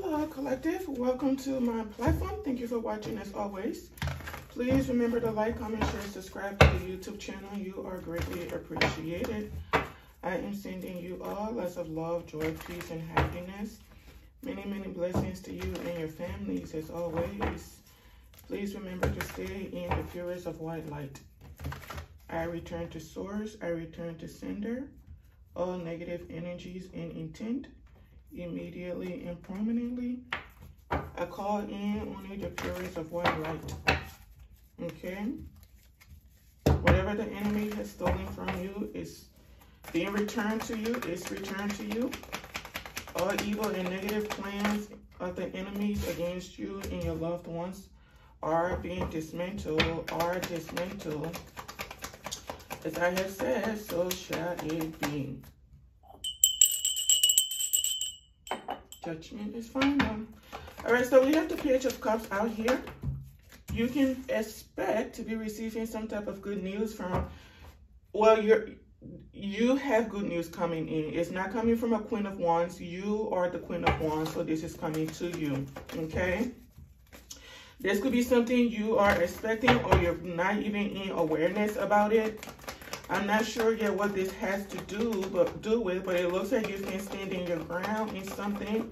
Hello, Collective. Welcome to my platform. Thank you for watching as always. Please remember to like, comment, share, subscribe to the YouTube channel. You are greatly appreciated. I am sending you all lots of love, joy, peace, and happiness. Many, many blessings to you and your families as always. Please remember to stay in the purest of white light. I return to source. I return to sender. All negative energies and intent immediately and permanently. I call in only the purest of white light. Okay? Whatever the enemy has stolen from you is being returned to you. It's returned to you. All evil and negative plans of the enemies against you and your loved ones are being dismantled, are dismantled. As I have said, so shall it be. Judgment is. All right, so we have the Page of Cups out here. You can expect to be receiving some type of good news from, well, you're, you have good news coming in. It's not coming from a Queen of Wands. You are the Queen of Wands, so this is coming to you, okay? This could be something you are expecting or you're not even in awareness about it. I'm not sure yet what this has to do but do with, but it looks like you can stand in your ground in something.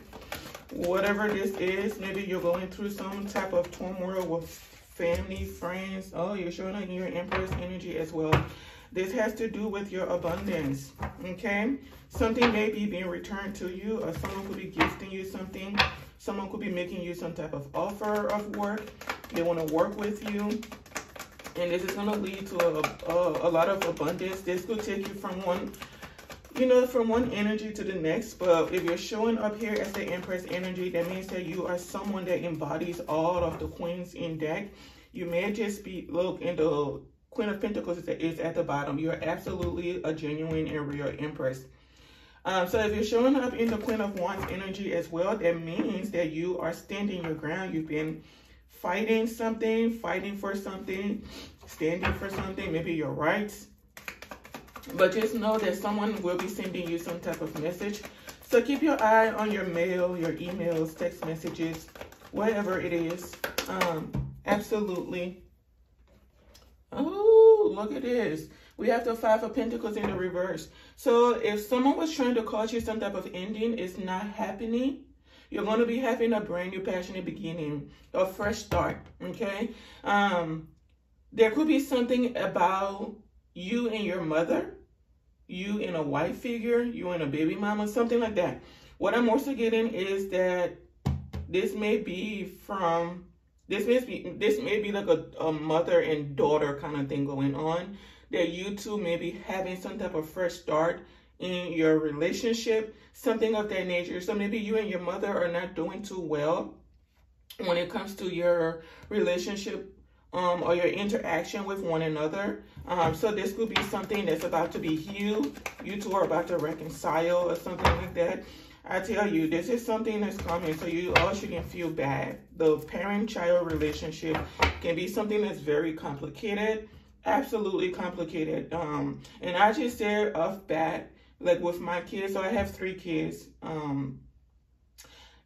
Whatever this is, maybe you're going through some type of turmoil with family, friends. Oh, you're showing up your Empress energy as well. This has to do with your abundance, okay? Something may be being returned to you or someone could be gifting you something Someone could be making you some type of offer of work. They want to work with you. And this is going to lead to a, a, a lot of abundance. This could take you from one you know, from one energy to the next. But if you're showing up here as the Empress energy, that means that you are someone that embodies all of the queens in deck. You may just be, look, in the Queen of Pentacles is at the bottom. You're absolutely a genuine and real Empress. Um, so if you're showing up in the Queen of Wands energy as well, that means that you are standing your ground. You've been fighting something, fighting for something, standing for something, maybe your rights. But just know that someone will be sending you some type of message. So keep your eye on your mail, your emails, text messages, whatever it is. Um, absolutely. Oh, look at this. We have the Five of Pentacles in the reverse. So if someone was trying to cause you some type of ending, it's not happening. You're going to be having a brand new passionate beginning, a fresh start, okay? Um, there could be something about you and your mother, you and a white figure, you and a baby mama, something like that. What I'm also getting is that this may be from, this may be, this may be like a, a mother and daughter kind of thing going on that you two may be having some type of fresh start in your relationship, something of that nature. So maybe you and your mother are not doing too well when it comes to your relationship um, or your interaction with one another. Um, so this could be something that's about to be healed. You two are about to reconcile or something like that. I tell you, this is something that's coming, so you all shouldn't feel bad. The parent-child relationship can be something that's very complicated absolutely complicated. Um, and I just said off bat, like with my kids, so I have three kids. Um,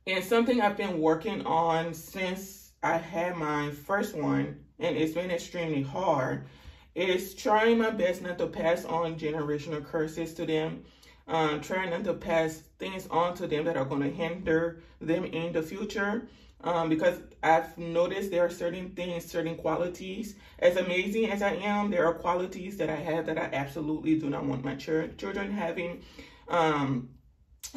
and something I've been working on since I had my first one, and it's been extremely hard, is trying my best not to pass on generational curses to them. Um, trying not to pass things on to them that are going to hinder them in the future um, because I've noticed there are certain things, certain qualities. As amazing as I am, there are qualities that I have that I absolutely do not want my ch children having. Um,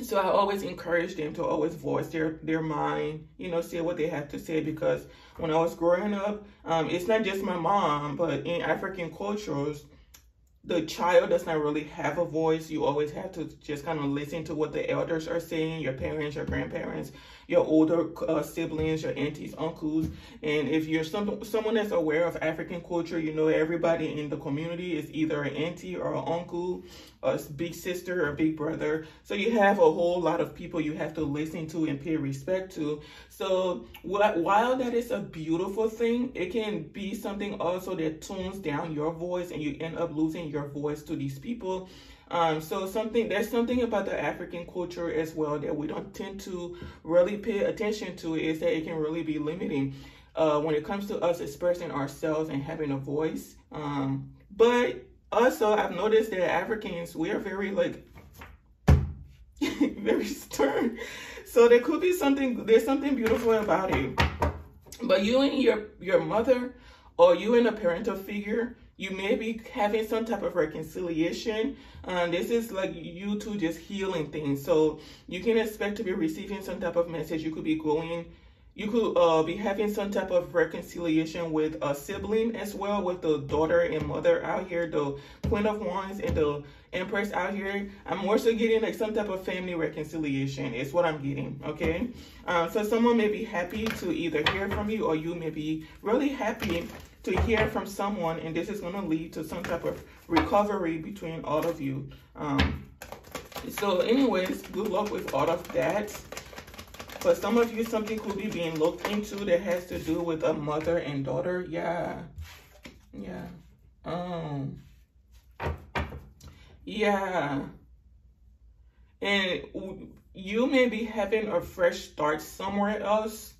so I always encourage them to always voice their, their mind, you know, say what they have to say because when I was growing up, um, it's not just my mom, but in African cultures, the child does not really have a voice. You always have to just kind of listen to what the elders are saying, your parents, your grandparents, your older uh, siblings, your aunties, uncles. And if you're some, someone that's aware of African culture, you know everybody in the community is either an auntie or an uncle, a big sister or big brother. So you have a whole lot of people you have to listen to and pay respect to. So while that is a beautiful thing, it can be something also that tunes down your voice and you end up losing your voice to these people Um, so something there's something about the African culture as well that we don't tend to really pay attention to is that it can really be limiting uh, when it comes to us expressing ourselves and having a voice. Um, but also I've noticed that Africans we are very like very stern. So there could be something there's something beautiful about it. But you and your your mother or you and a parental figure you may be having some type of reconciliation. Um, this is like you two just healing things. So you can expect to be receiving some type of message. You could be going, you could uh, be having some type of reconciliation with a sibling as well, with the daughter and mother out here, the Queen of Wands and the Empress out here. I'm more so getting like some type of family reconciliation is what I'm getting, okay? Um, so someone may be happy to either hear from you or you may be really happy to hear from someone, and this is going to lead to some type of recovery between all of you. Um, so anyways, good luck with all of that. For some of you, something could be being looked into that has to do with a mother and daughter. Yeah. Yeah. Um. Yeah. And you may be having a fresh start somewhere else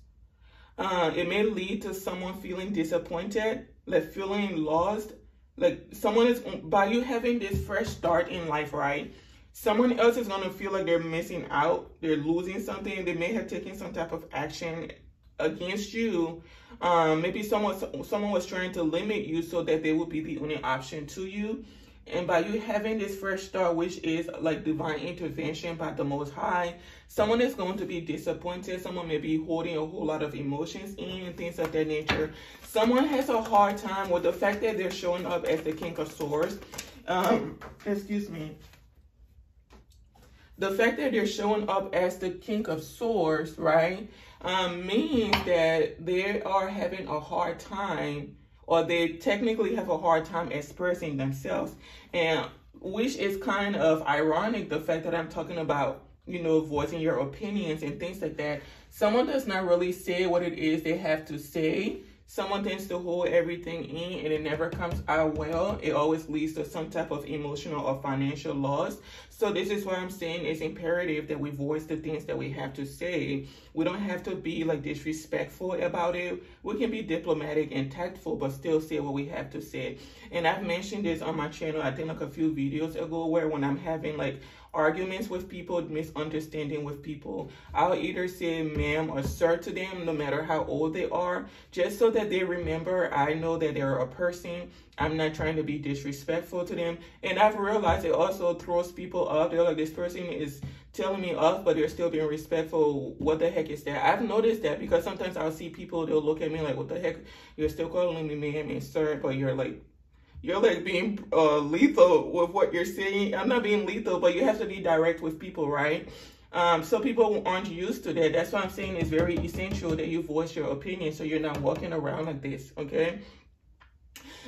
uh, it may lead to someone feeling disappointed, like feeling lost. Like someone is, by you having this fresh start in life, right? Someone else is going to feel like they're missing out. They're losing something. They may have taken some type of action against you. Um, maybe someone someone was trying to limit you so that they would be the only option to you. And by you having this fresh start, which is like divine intervention by the Most High, someone is going to be disappointed. Someone may be holding a whole lot of emotions in and things of that nature. Someone has a hard time with the fact that they're showing up as the King of Swords. Um, excuse me. The fact that they're showing up as the King of Swords, right, um, means that they are having a hard time or they technically have a hard time expressing themselves. And which is kind of ironic, the fact that I'm talking about, you know, voicing your opinions and things like that. Someone does not really say what it is they have to say someone tends to hold everything in and it never comes out well, it always leads to some type of emotional or financial loss. So this is why I'm saying it's imperative that we voice the things that we have to say. We don't have to be like disrespectful about it. We can be diplomatic and tactful, but still say what we have to say. And I've mentioned this on my channel, I think like a few videos ago, where when I'm having like arguments with people, misunderstanding with people. I'll either say ma'am or sir to them, no matter how old they are, just so that they remember I know that they're a person. I'm not trying to be disrespectful to them. And I've realized it also throws people off. They're like, this person is telling me off, but they're still being respectful. What the heck is that? I've noticed that because sometimes I'll see people, they'll look at me like, what the heck? You're still calling me ma'am and sir, but you're like you're like being uh, lethal with what you're saying. I'm not being lethal, but you have to be direct with people, right? Um, so people aren't used to that. That's why I'm saying it's very essential that you voice your opinion so you're not walking around like this, okay?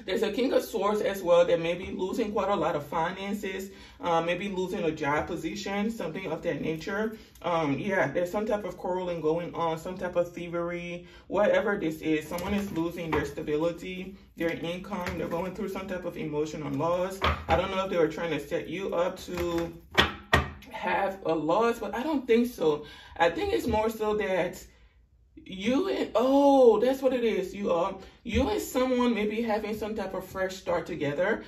There's a king of swords as well that may be losing quite a lot of finances, uh, maybe losing a job position, something of that nature. Um, yeah, there's some type of quarreling going on, some type of thievery, whatever this is. Someone is losing their stability, their income. They're going through some type of emotional loss. I don't know if they were trying to set you up to have a loss, but I don't think so. I think it's more so that you and oh that's what it is you are um, you and someone maybe having some type of fresh start together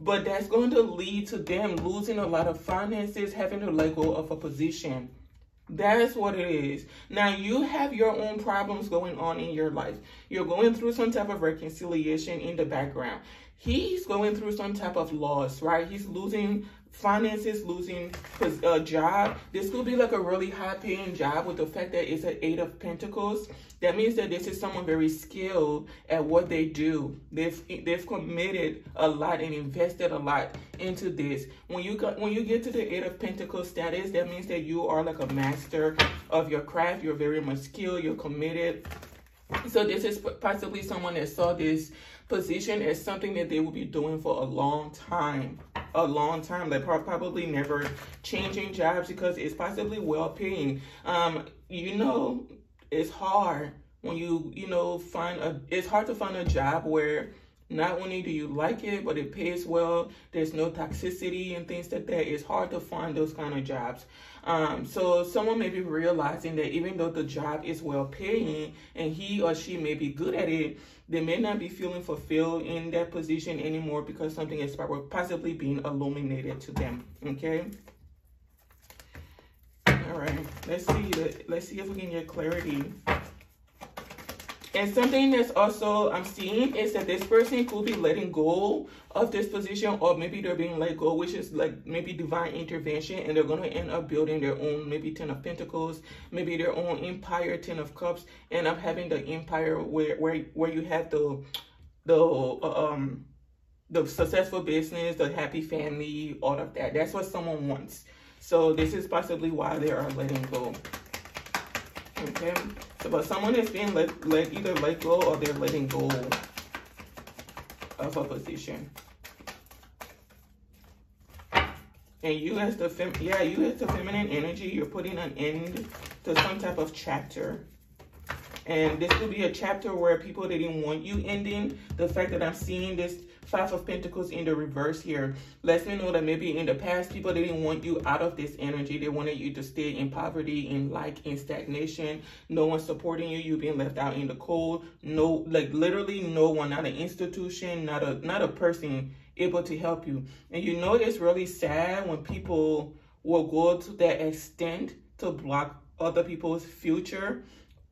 but that's going to lead to them losing a lot of finances having to let go of a position that's what it is. Now you have your own problems going on in your life. You're going through some type of reconciliation in the background. He's going through some type of loss, right? He's losing finances, losing his uh, job. This could be like a really high paying job with the fact that it's an eight of pentacles. That means that this is someone very skilled at what they do. They've they've committed a lot and invested a lot into this. When you got when you get to the eight of pentacles status, that means that you are like a master of your craft. You're very much skilled. You're committed. So this is possibly someone that saw this position as something that they will be doing for a long time a long time. They're probably never changing jobs because it's possibly well paying. Um, you know, it's hard when you, you know, find a, it's hard to find a job where Not only do you like it, but it pays well. There's no toxicity and things like that. It's hard to find those kind of jobs. Um, so someone may be realizing that even though the job is well paying and he or she may be good at it, they may not be feeling fulfilled in that position anymore because something is possibly being illuminated to them. Okay. All right. Let's see. Let's see if we can get clarity and something that's also I'm seeing is that this person could be letting go of this position or maybe they're being let go, which is like maybe divine intervention and they're going to end up building their own maybe 10 of pentacles, maybe their own empire, 10 of cups, and I'm having the empire where, where, where you have the, the, uh, um, the successful business, the happy family, all of that. That's what someone wants. So this is possibly why they are letting go. Okay. So, but someone is being let, let either let go or they're letting go of a position. And you as the fem yeah, you as the feminine energy, you're putting an end to some type of chapter. And this could be a chapter where people didn't want you ending. The fact that I'm seeing this Five of Pentacles in the reverse here lets me know that maybe in the past, people didn't want you out of this energy. They wanted you to stay in poverty, in like, in stagnation. No one supporting you. You being left out in the cold. No, like literally no one, not an institution, not a, not a person able to help you. And you know, it's really sad when people will go to that extent to block other people's future,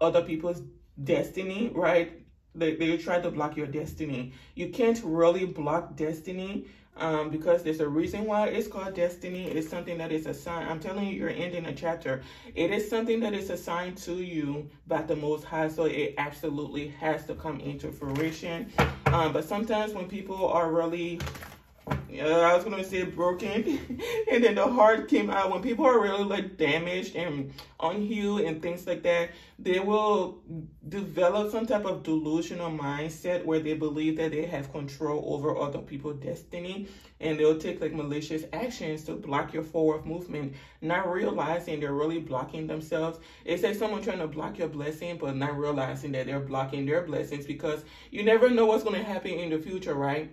other people's destiny, right? They, they try to block your destiny. You can't really block destiny um, because there's a reason why it's called destiny. It's something that is assigned. I'm telling you, you're ending a chapter. It is something that is assigned to you by the Most High, so it absolutely has to come into fruition. Um, but sometimes when people are really uh, I was gonna say broken, and then the heart came out. When people are really like damaged and unhealed and things like that, they will develop some type of delusional mindset where they believe that they have control over other people's destiny, and they'll take like malicious actions to block your forward movement, not realizing they're really blocking themselves. It's like someone trying to block your blessing, but not realizing that they're blocking their blessings because you never know what's gonna happen in the future, right?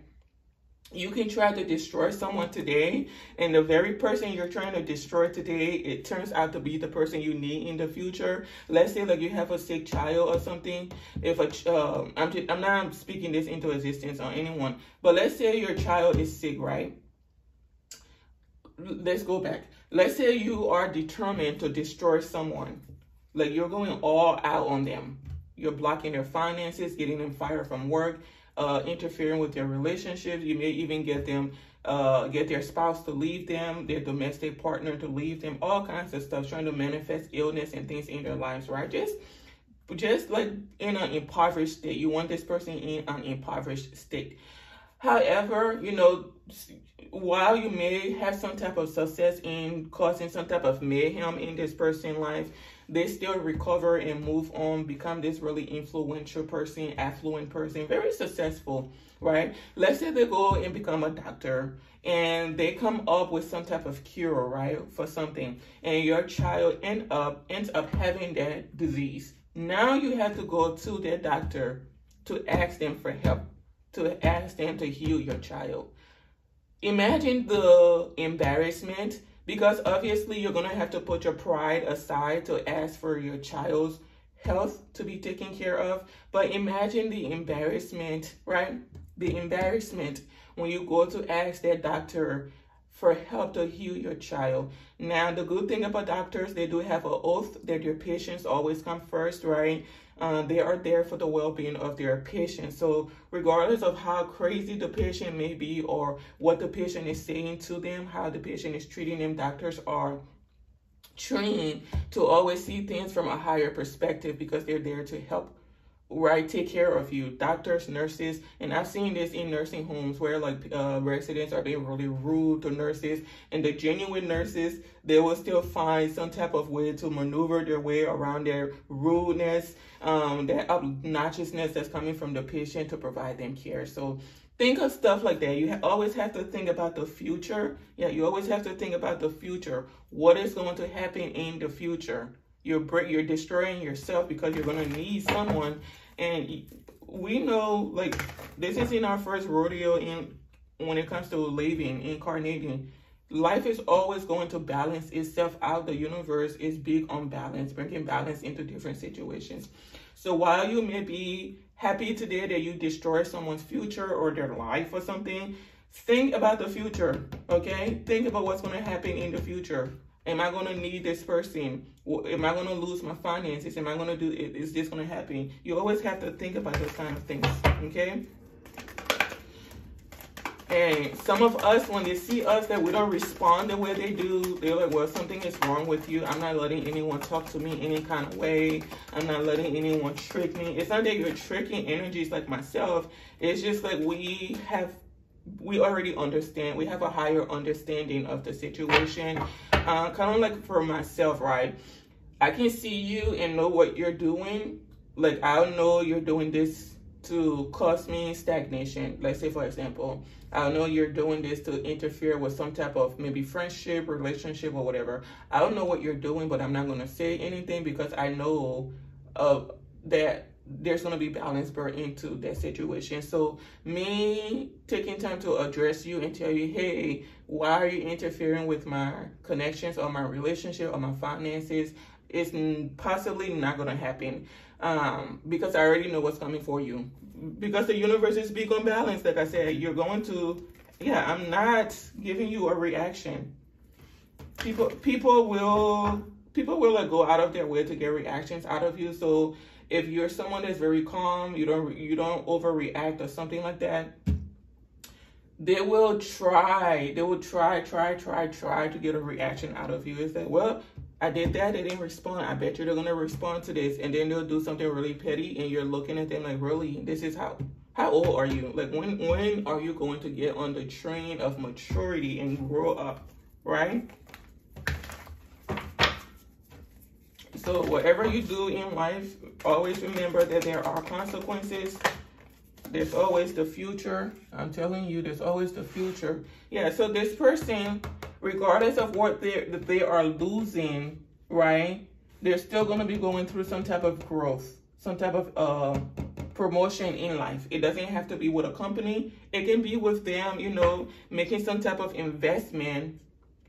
You can try to destroy someone today and the very person you're trying to destroy today it turns out to be the person you need in the future. Let's say like you have a sick child or something. If a uh, I'm, just, I'm not speaking this into existence on anyone but let's say your child is sick right? Let's go back. Let's say you are determined to destroy someone. Like you're going all out on them. You're blocking their finances getting them fired from work uh, interfering with their relationships. You may even get them, uh, get their spouse to leave them, their domestic partner to leave them, all kinds of stuff, trying to manifest illness and things in their lives, right? Just, just like in an impoverished state. You want this person in an impoverished state. However, you know, while you may have some type of success in causing some type of mayhem in this person's life, they still recover and move on, become this really influential person, affluent person, very successful, right? Let's say they go and become a doctor and they come up with some type of cure, right, for something, and your child end up ends up having that disease. Now you have to go to their doctor to ask them for help, to ask them to heal your child. Imagine the embarrassment because obviously you're going to have to put your pride aside to ask for your child's health to be taken care of. But imagine the embarrassment, right? The embarrassment when you go to ask that doctor for help to heal your child. Now, the good thing about doctors, they do have an oath that your patients always come first, right? Uh, they are there for the well-being of their patient. So regardless of how crazy the patient may be or what the patient is saying to them, how the patient is treating them, doctors are trained to always see things from a higher perspective because they're there to help right take care of you doctors nurses and i've seen this in nursing homes where like uh, residents are being really rude to nurses and the genuine nurses they will still find some type of way to maneuver their way around their rudeness um that obnoxiousness that's coming from the patient to provide them care. So think of stuff like that. You ha always have to think about the future. Yeah you always have to think about the future. What is going to happen in the future? You're you're destroying yourself because you're going to need someone And we know, like, this is in our first rodeo in when it comes to living, incarnating. Life is always going to balance itself out. The universe is big on balance, bringing balance into different situations. So while you may be happy today that you destroy someone's future or their life or something, think about the future, okay? Think about what's going to happen in the future. Am I going to need this person? Am I going to lose my finances? Am I going to do, is this going to happen? You always have to think about those kind of things, okay? And some of us, when they see us that we don't respond the way they do, they're like, well, something is wrong with you. I'm not letting anyone talk to me any kind of way. I'm not letting anyone trick me. It's not that you're tricking energies like myself. It's just like we have, we already understand. We have a higher understanding of the situation. Uh, kind of like for myself, right? I can see you and know what you're doing. Like, I know you're doing this to cause me stagnation. Let's say, for example, I know you're doing this to interfere with some type of maybe friendship, relationship, or whatever. I don't know what you're doing, but I'm not going to say anything because I know uh, that there's going to be balance brought into that situation. So me taking time to address you and tell you, hey, why are you interfering with my connections or my relationship or my finances? It's possibly not going to happen um, because I already know what's coming for you because the universe is big on balance, like I said, you're going to, yeah, I'm not giving you a reaction. People, people will, people will like go out of their way to get reactions out of you. So if you're someone that's very calm, you don't, you don't overreact or something like that, they will try, they will try, try, try, try to get a reaction out of you. It's like, well, I did that, they didn't respond. I bet you they're gonna respond to this, and then they'll do something really petty, and you're looking at them like, really, this is how. How old are you? Like, when when are you going to get on the train of maturity and grow up, right? So whatever you do in life, always remember that there are consequences. There's always the future. I'm telling you, there's always the future. Yeah, so this person regardless of what they they are losing, right? They're still going to be going through some type of growth, some type of uh, promotion in life. It doesn't have to be with a company. It can be with them, you know, making some type of investment,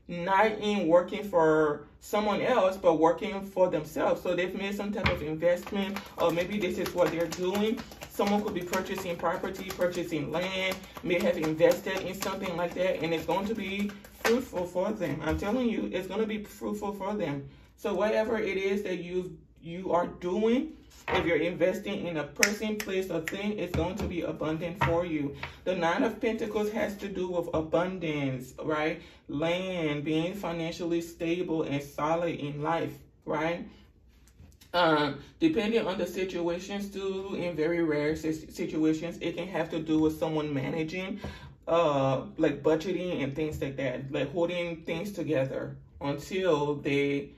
not in working for someone else, but working for themselves. So they've made some type of investment, or maybe this is what they're doing. Someone could be purchasing property, purchasing land, may have invested in something like that, and it's going to be fruitful for them. I'm telling you, it's going to be fruitful for them. So whatever it is that you you are doing, if you're investing in a person, place, or thing, it's going to be abundant for you. The Nine of Pentacles has to do with abundance, right? Land, being financially stable and solid in life, right? Um, depending on the situations too, in very rare situations, it can have to do with someone managing uh like budgeting and things like that like holding things together until they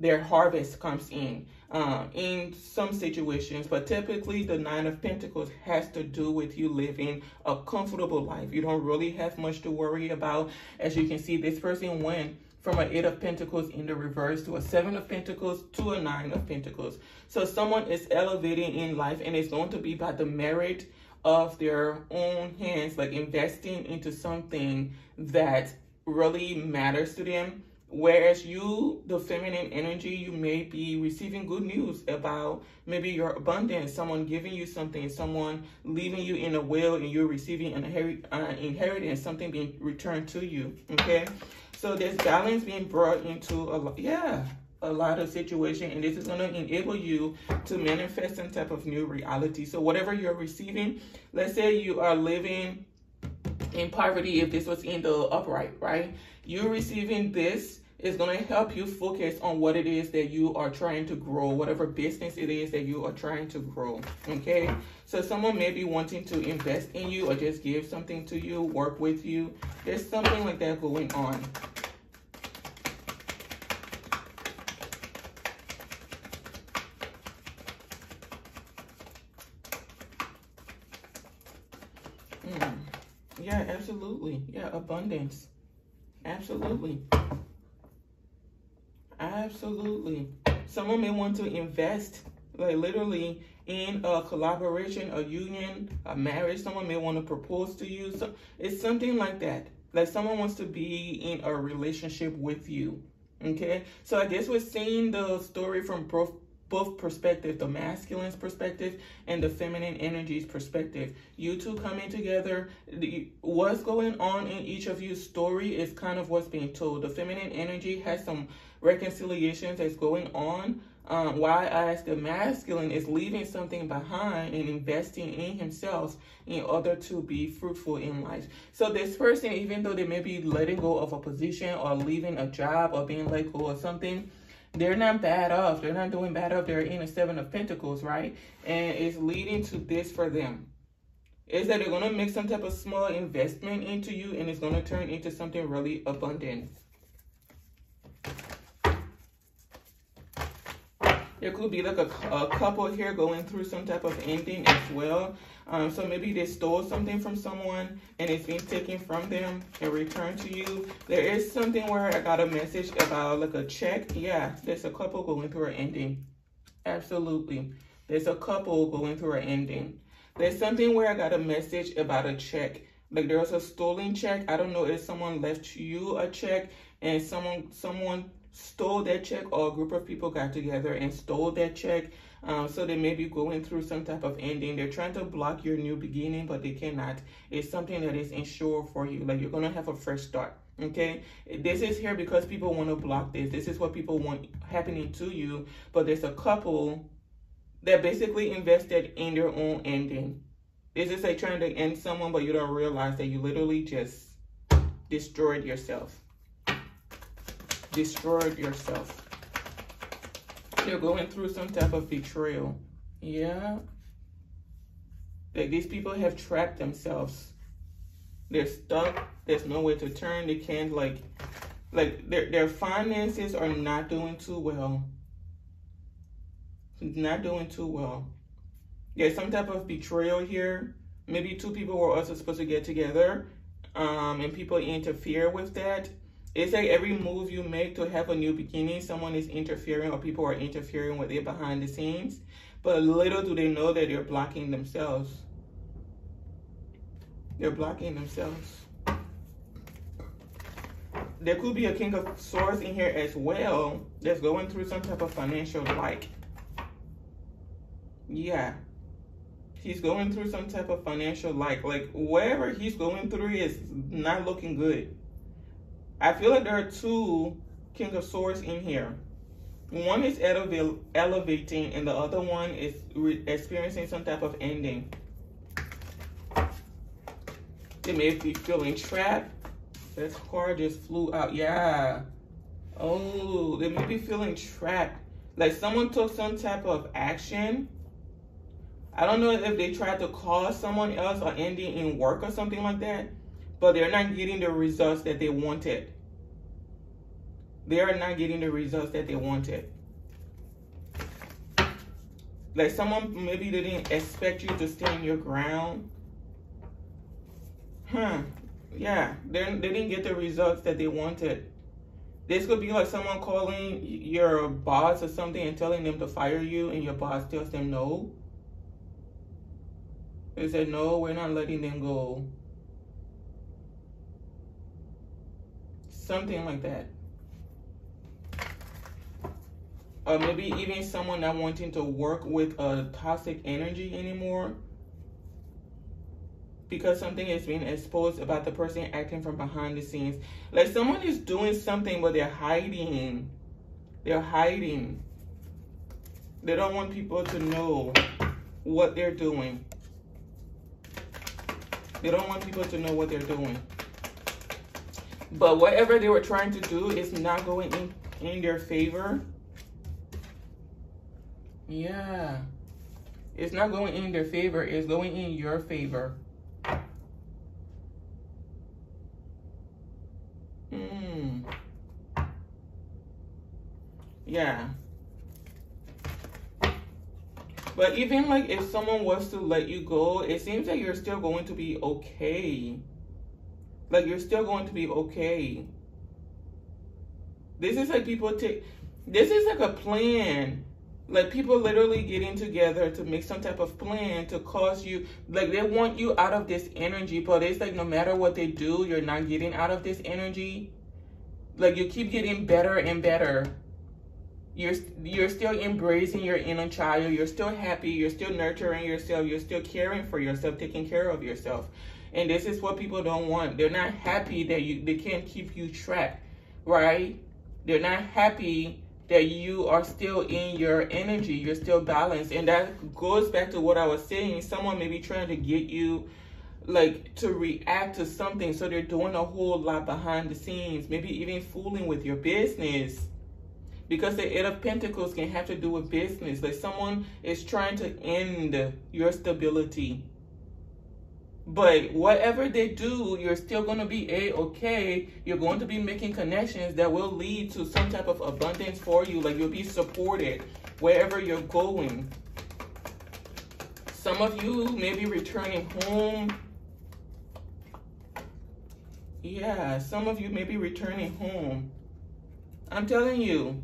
their harvest comes in uh, in some situations but typically the nine of pentacles has to do with you living a comfortable life. You don't really have much to worry about. As you can see this person went from an eight of pentacles in the reverse to a seven of pentacles to a nine of pentacles. So someone is elevating in life and it's going to be by the merit of their own hands, like investing into something that really matters to them. Whereas you, the feminine energy, you may be receiving good news about maybe your abundance, someone giving you something, someone leaving you in a will and you're receiving an uh, inheritance, something being returned to you, okay? So there's balance being brought into a lot, yeah, a lot of situation and this is going to enable you to manifest some type of new reality so whatever you're receiving let's say you are living in poverty if this was in the upright right you're receiving this is going to help you focus on what it is that you are trying to grow whatever business it is that you are trying to grow okay so someone may be wanting to invest in you or just give something to you work with you there's something like that going on hmm. Yeah, absolutely. Yeah, abundance. Absolutely. Absolutely. Someone may want to invest, like literally in a collaboration, a union, a marriage. Someone may want to propose to you. So it's something like that. Like someone wants to be in a relationship with you. Okay. So I guess we're seeing the story from both both perspective, the masculine's perspective and the feminine energy's perspective. You two coming together, the, what's going on in each of you's story is kind of what's being told. The feminine energy has some reconciliations that's going on. Um, why as the masculine is leaving something behind and investing in himself in order to be fruitful in life. So this person, even though they may be letting go of a position or leaving a job or being let go of something, they're not bad off. They're not doing bad off. They're in a seven of pentacles, right? And it's leading to this for them. Is that they're going to make some type of small investment into you and it's going to turn into something really abundant. There could be like a, a couple here going through some type of ending as well. Um, so maybe they stole something from someone and it's being taken from them and returned to you. There is something where I got a message about like a check. Yeah, there's a couple going through an ending. Absolutely. There's a couple going through an ending. There's something where I got a message about a check. Like there was a stolen check. I don't know if someone left you a check and someone someone stole that check or a group of people got together and stole that check. Um, so they may be going through some type of ending. They're trying to block your new beginning, but they cannot. It's something that is insured for you. Like you're going to have a fresh start. Okay. This is here because people want to block this. This is what people want happening to you. But there's a couple that basically invested in their own ending. This is like trying to end someone, but you don't realize that you literally just destroyed yourself destroyed yourself. You're going through some type of betrayal. Yeah. Like these people have trapped themselves. They're stuck. There's no way to turn. They can't like like their their finances are not doing too well. Not doing too well. There's some type of betrayal here. Maybe two people were also supposed to get together. Um, and people interfere with that it's like every move you make to have a new beginning, someone is interfering or people are interfering with it behind the scenes. But little do they know that they're blocking themselves. They're blocking themselves. There could be a King of Swords in here as well that's going through some type of financial like. Yeah. He's going through some type of financial like. Like whatever he's going through is not looking good. I feel like there are two King of Swords in here. One is eleva elevating and the other one is experiencing some type of ending. They may be feeling trapped. This card just flew out. Yeah. Oh, they may be feeling trapped. Like someone took some type of action. I don't know if they tried to cause someone else or ending in work or something like that but they're not getting the results that they wanted. They are not getting the results that they wanted. Like someone maybe they didn't expect you to stand your ground. Huh. Yeah, they, they didn't get the results that they wanted. This could be like someone calling your boss or something and telling them to fire you and your boss tells them no. They said, no, we're not letting them go. Something like that. Maybe even someone not wanting to work with a toxic energy anymore because something is being exposed about the person acting from behind the scenes. Like someone is doing something but they're hiding. They're hiding. They don't want people to know what they're doing. They don't want people to know what they're doing. But whatever they were trying to do is not going in, in their favor. Yeah. It's not going in their favor. It's going in your favor. Hmm. Yeah. But even like if someone was to let you go, it seems like you're still going to be okay. Like you're still going to be okay. This is like people take, this is like a plan Like people literally getting together to make some type of plan to cause you, like they want you out of this energy, but it's like no matter what they do, you're not getting out of this energy. Like you keep getting better and better. You're you're still embracing your inner child. You're still happy. You're still nurturing yourself. You're still caring for yourself, taking care of yourself. And this is what people don't want. They're not happy that you they can't keep you trapped, right? They're not happy that you are still in your energy, you're still balanced. And that goes back to what I was saying. Someone may be trying to get you like to react to something. So they're doing a whole lot behind the scenes, maybe even fooling with your business. Because the Eight of Pentacles can have to do with business. Like someone is trying to end your stability but whatever they do, you're still going to be a-okay. You're going to be making connections that will lead to some type of abundance for you. Like you'll be supported wherever you're going. Some of you may be returning home. Yeah, some of you may be returning home. I'm telling you,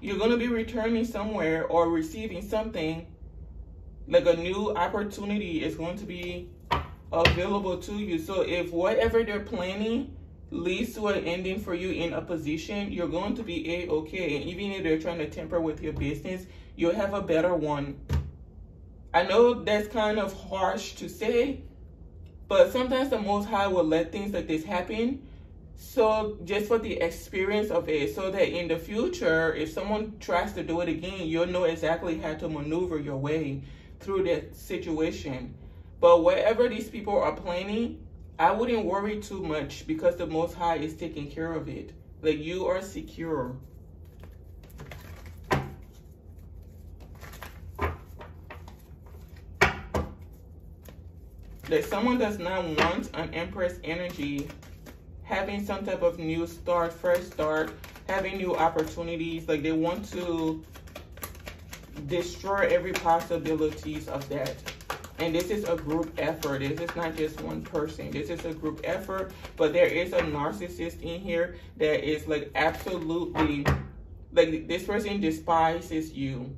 you're going to be returning somewhere or receiving something like a new opportunity is going to be available to you. So if whatever they're planning leads to an ending for you in a position, you're going to be a-okay. And even if they're trying to temper with your business, you'll have a better one. I know that's kind of harsh to say, but sometimes the Most High will let things like this happen. So just for the experience of it, so that in the future, if someone tries to do it again, you'll know exactly how to maneuver your way through that situation. But wherever these people are planning, I wouldn't worry too much because the Most High is taking care of it. Like you are secure. That someone does not want an Empress energy, having some type of new start, fresh start, having new opportunities. Like they want to destroy every possibilities of that. And this is a group effort. This is not just one person. This is a group effort. But there is a narcissist in here that is like absolutely, like this person despises you.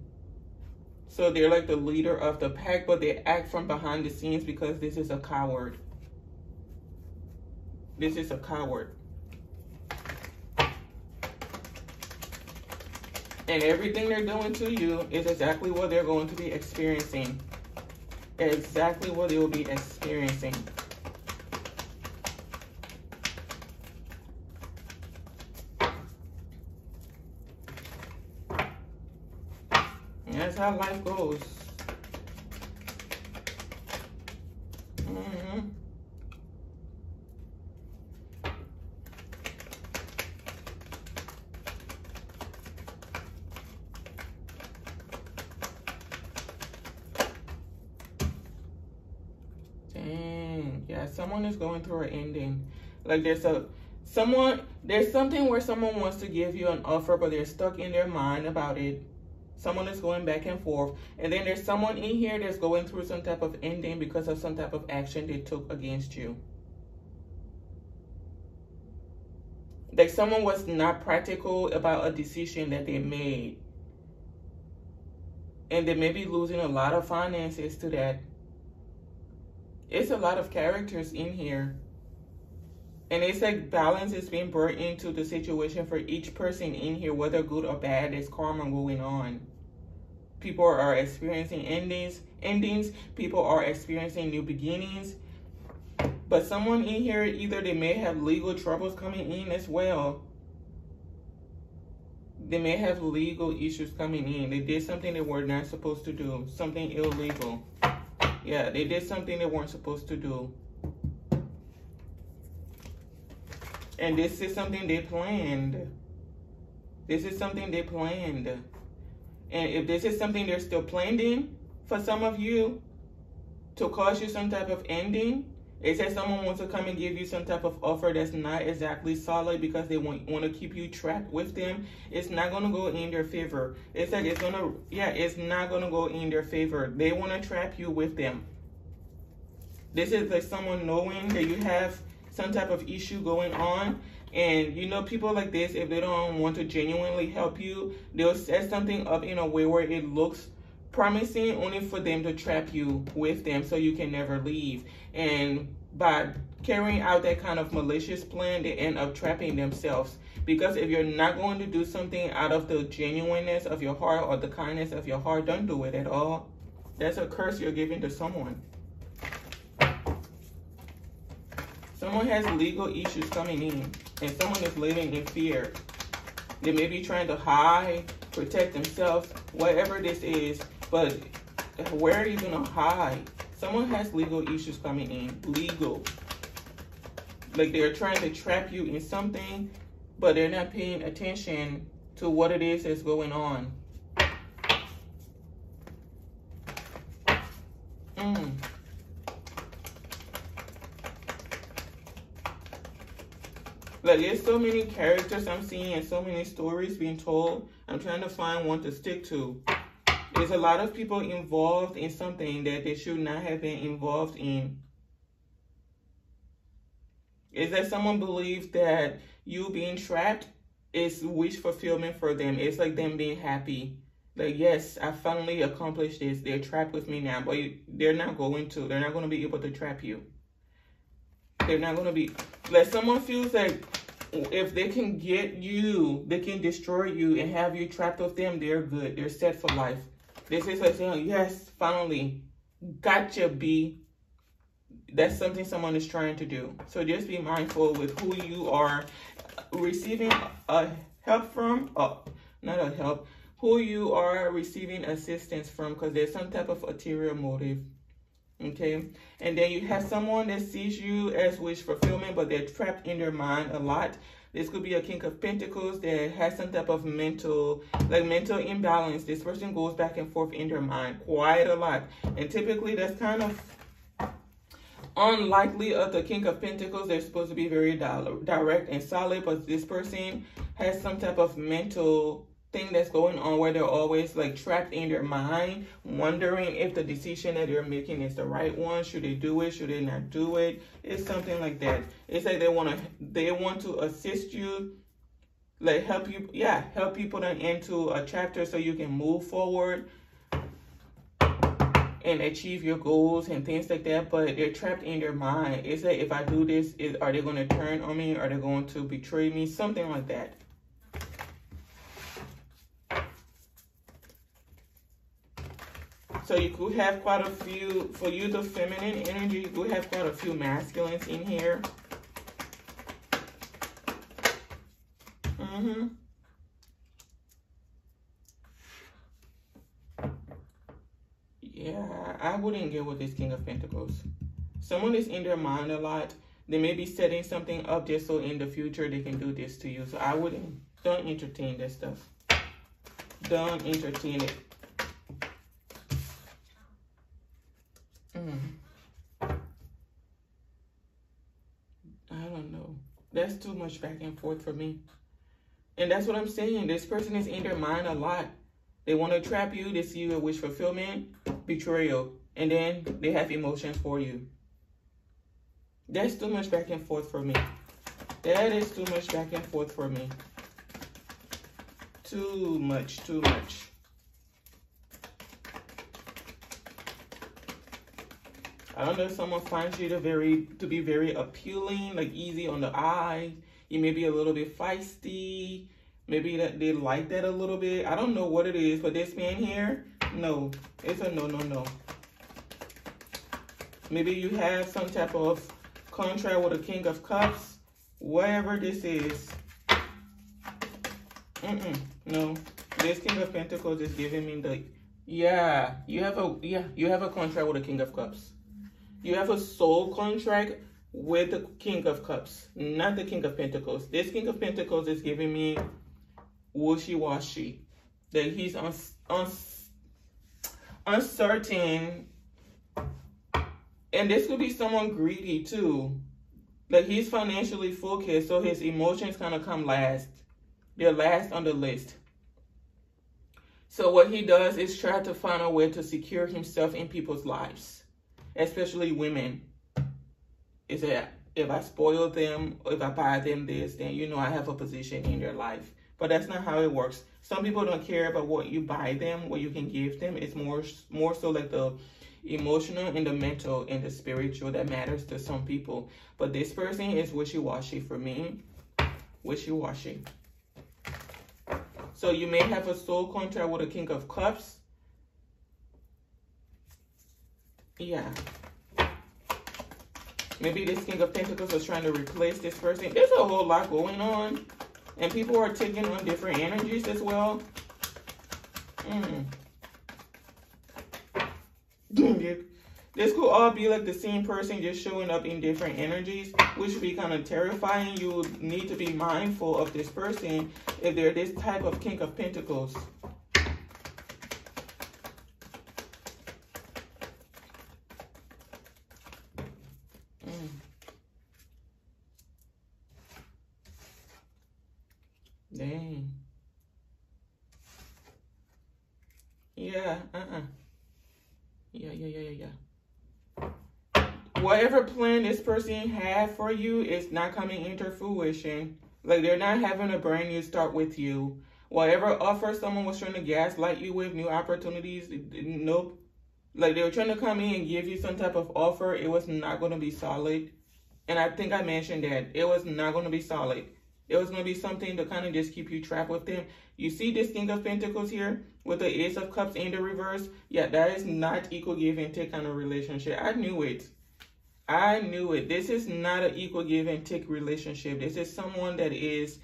So they're like the leader of the pack, but they act from behind the scenes because this is a coward. This is a coward. And everything they're doing to you is exactly what they're going to be experiencing. Exactly what they will be experiencing. That's how life goes. someone is going through an ending. Like there's a someone there's something where someone wants to give you an offer, but they're stuck in their mind about it. Someone is going back and forth. And then there's someone in here that's going through some type of ending because of some type of action they took against you. Like someone was not practical about a decision that they made. And they may be losing a lot of finances to that it's a lot of characters in here. And it's like balance is being brought into the situation for each person in here, whether good or bad, there's karma going on. People are experiencing endings, endings. People are experiencing new beginnings. But someone in here, either they may have legal troubles coming in as well. They may have legal issues coming in. They did something they were not supposed to do, something illegal. Yeah, they did something they weren't supposed to do. And this is something they planned. This is something they planned. And if this is something they're still planning for some of you to cause you some type of ending, it says someone wants to come and give you some type of offer that's not exactly solid because they want, want to keep you trapped with them. It's not going to go in their favor. It's like it's going to, yeah, it's not going to go in their favor. They want to trap you with them. This is like someone knowing that you have some type of issue going on. And you know, people like this, if they don't want to genuinely help you, they'll set something up in a way where it looks promising only for them to trap you with them so you can never leave. And by carrying out that kind of malicious plan, they end up trapping themselves. Because if you're not going to do something out of the genuineness of your heart or the kindness of your heart, don't do it at all. That's a curse you're giving to someone. Someone has legal issues coming in, and someone is living in fear. They may be trying to hide, protect themselves, whatever this is, but where are you to hide? Someone has legal issues coming in. Legal. Like they're trying to trap you in something, but they're not paying attention to what it is that's going on. Mm. Like there's so many characters I'm seeing and so many stories being told. I'm trying to find one to stick to. There's a lot of people involved in something that they should not have been involved in. Is that someone believes that you being trapped is wish fulfillment for them. It's like them being happy. Like, yes, I finally accomplished this. They're trapped with me now, but they're not going to. They're not going to be able to trap you. They're not going to be. Like, someone feels like if they can get you, they can destroy you and have you trapped with them, they're good. They're set for life. This is like saying, yes, finally, gotcha, B. That's something someone is trying to do. So just be mindful with who you are receiving a help from, uh, not a help, who you are receiving assistance from because there's some type of ulterior motive. Okay. And then you have someone that sees you as wish fulfillment, but they're trapped in their mind a lot. This could be a king of pentacles that has some type of mental, like mental imbalance. This person goes back and forth in their mind quite a lot. And typically that's kind of unlikely of the king of pentacles. They're supposed to be very direct and solid, but this person has some type of mental thing that's going on where they're always like trapped in their mind, wondering if the decision that they're making is the right one. Should they do it? Should they not do it? It's something like that. It's like they want to they want to assist you, like help you, yeah, help you put an end to a chapter so you can move forward and achieve your goals and things like that, but they're trapped in their mind. It's like if I do this, is are they going to turn on me? Are they going to betray me? Something like that. So you could have quite a few, for you the feminine energy, you could have quite a few masculines in here. Mm-hmm. Yeah, I wouldn't get with this King of Pentacles. Someone is in their mind a lot. They may be setting something up just so in the future they can do this to you. So I wouldn't, don't entertain that stuff. Don't entertain it. Mm. I don't know. That's too much back and forth for me. And that's what I'm saying. This person is in their mind a lot. They want to trap you. They see you wish fulfillment, betrayal, and then they have emotions for you. That's too much back and forth for me. That is too much back and forth for me. Too much, too much. I don't know if someone finds you to very to be very appealing, like easy on the eye. You may be a little bit feisty. Maybe that they like that a little bit. I don't know what it is, but this man here, no, it's a no, no, no. Maybe you have some type of contract with a King of Cups, whatever this is. Mm-mm, no. This King of Pentacles is giving me the, yeah, you have a, yeah, you have a contract with a King of Cups. You have a soul contract with the King of Cups, not the King of Pentacles. This King of Pentacles is giving me wishy-washy. That he's un, un, uncertain. And this could be someone greedy too. That he's financially focused, so his emotions kind of come last. They're last on the list. So what he does is try to find a way to secure himself in people's lives especially women. Is that if I spoil them, if I buy them this, then you know I have a position in their life. But that's not how it works. Some people don't care about what you buy them, what you can give them. It's more more so like the emotional and the mental and the spiritual that matters to some people. But this person is wishy-washy for me. Wishy-washy. So you may have a soul contract with a King of Cups. Yeah. Maybe this King of Pentacles was trying to replace this person. There's a whole lot going on. And people are taking on different energies as well. Mm. This could all be like the same person just showing up in different energies, which would be kind of terrifying. You need to be mindful of this person if they're this type of King of Pentacles. Mm. Dang. Yeah, uh-uh. Yeah, yeah, yeah, yeah, yeah. Whatever plan this person had for you is not coming into fruition. Like they're not having a brand new start with you. Whatever offer someone was trying to gaslight you with, new opportunities, nope. Like they were trying to come in and give you some type of offer, it was not going to be solid. And I think I mentioned that. It was not going to be solid. It was going to be something to kind of just keep you trapped with them. You see this King of Pentacles here with the Ace of Cups in the reverse? Yeah, that is not equal give and take kind of relationship. I knew it. I knew it. This is not an equal give and take relationship. This is someone that is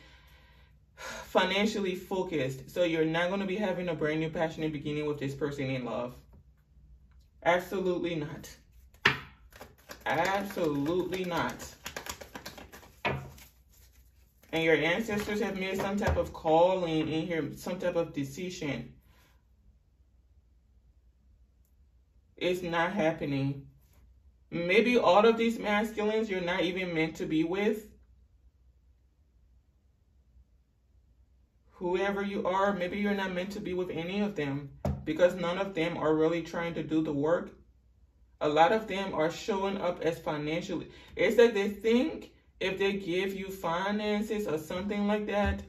financially focused. So you're not going to be having a brand new passionate beginning with this person in love. Absolutely not. Absolutely not and your ancestors have made some type of calling in here, some type of decision. It's not happening. Maybe all of these masculines you're not even meant to be with. Whoever you are, maybe you're not meant to be with any of them because none of them are really trying to do the work. A lot of them are showing up as financially. It's like they think if they give you finances or something like that,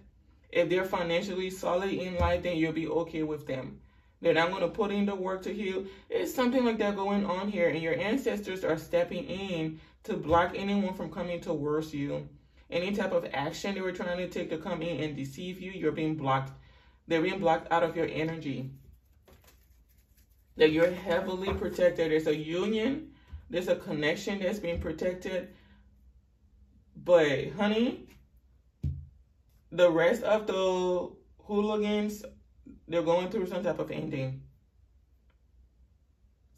if they're financially solid in life, then you'll be okay with them. They're not going to put in the work to heal. It's something like that going on here, and your ancestors are stepping in to block anyone from coming towards you. Any type of action they were trying to take to come in and deceive you, you're being blocked. They're being blocked out of your energy. That you're heavily protected. There's a union, there's a connection that's being protected but honey, the rest of the hooligans, they're going through some type of ending.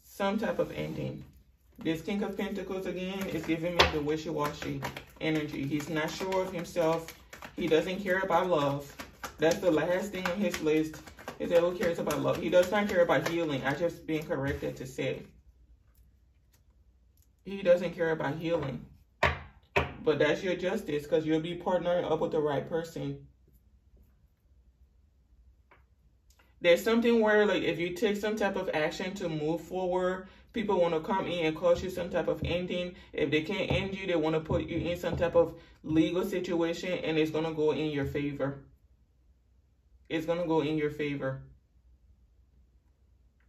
Some type of ending. This King of Pentacles again is giving me the wishy-washy energy. He's not sure of himself. He doesn't care about love. That's the last thing on his list. Is that who cares about love? He does not care about healing. I just being corrected to say. He doesn't care about healing. But that's your justice because you'll be partnering up with the right person. There's something where, like, if you take some type of action to move forward, people want to come in and cause you some type of ending. If they can't end you, they want to put you in some type of legal situation and it's going to go in your favor. It's going to go in your favor.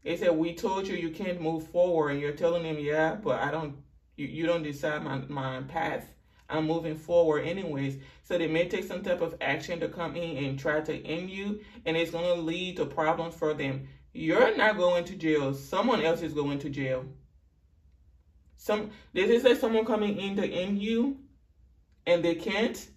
They said, we told you you can't move forward and you're telling them, yeah, but I don't, you, you don't decide my, my path. I'm moving forward anyways. So they may take some type of action to come in and try to end you, and it's going to lead to problems for them. You're not going to jail. Someone else is going to jail. Some This is like someone coming in to end you, and they can't,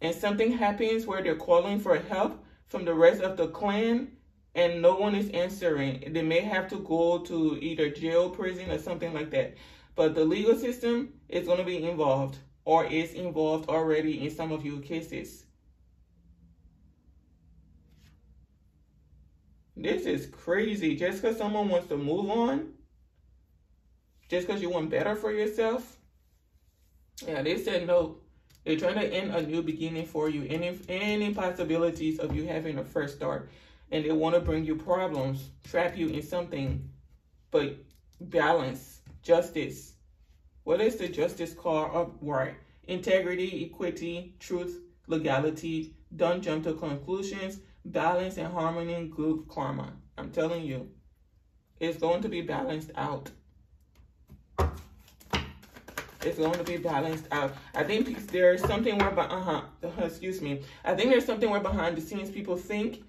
and something happens where they're calling for help from the rest of the clan, and no one is answering. They may have to go to either jail, prison, or something like that. But the legal system is going to be involved or is involved already in some of your cases. This is crazy. Just because someone wants to move on, just because you want better for yourself. Yeah, they said no. They're trying to end a new beginning for you. Any, any possibilities of you having a fresh start. And they want to bring you problems, trap you in something. But balance, justice, what is the justice? Oh, right. integrity, equity, truth, legality, don't jump to conclusions, balance and harmony, good karma. I'm telling you, it's going to be balanced out. It's going to be balanced out. I think there's something where, uh-huh, excuse me. I think there's something where behind the scenes people think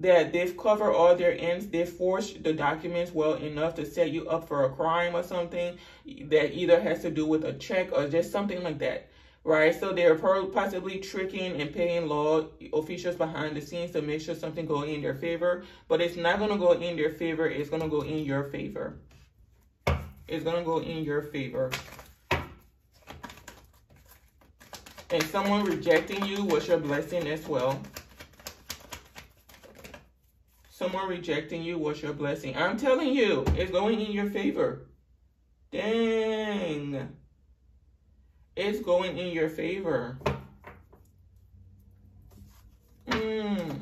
that they've covered all their ends, they forged the documents well enough to set you up for a crime or something that either has to do with a check or just something like that right? So they're possibly tricking and paying law officials behind the scenes to make sure something go in their favor, but it's not going to go in their favor. It's going to go in your favor. It's going to go in your favor. And someone rejecting you was your blessing as well. Someone rejecting you was your blessing. I'm telling you, it's going in your favor. Dang it's going in your favor. Mm.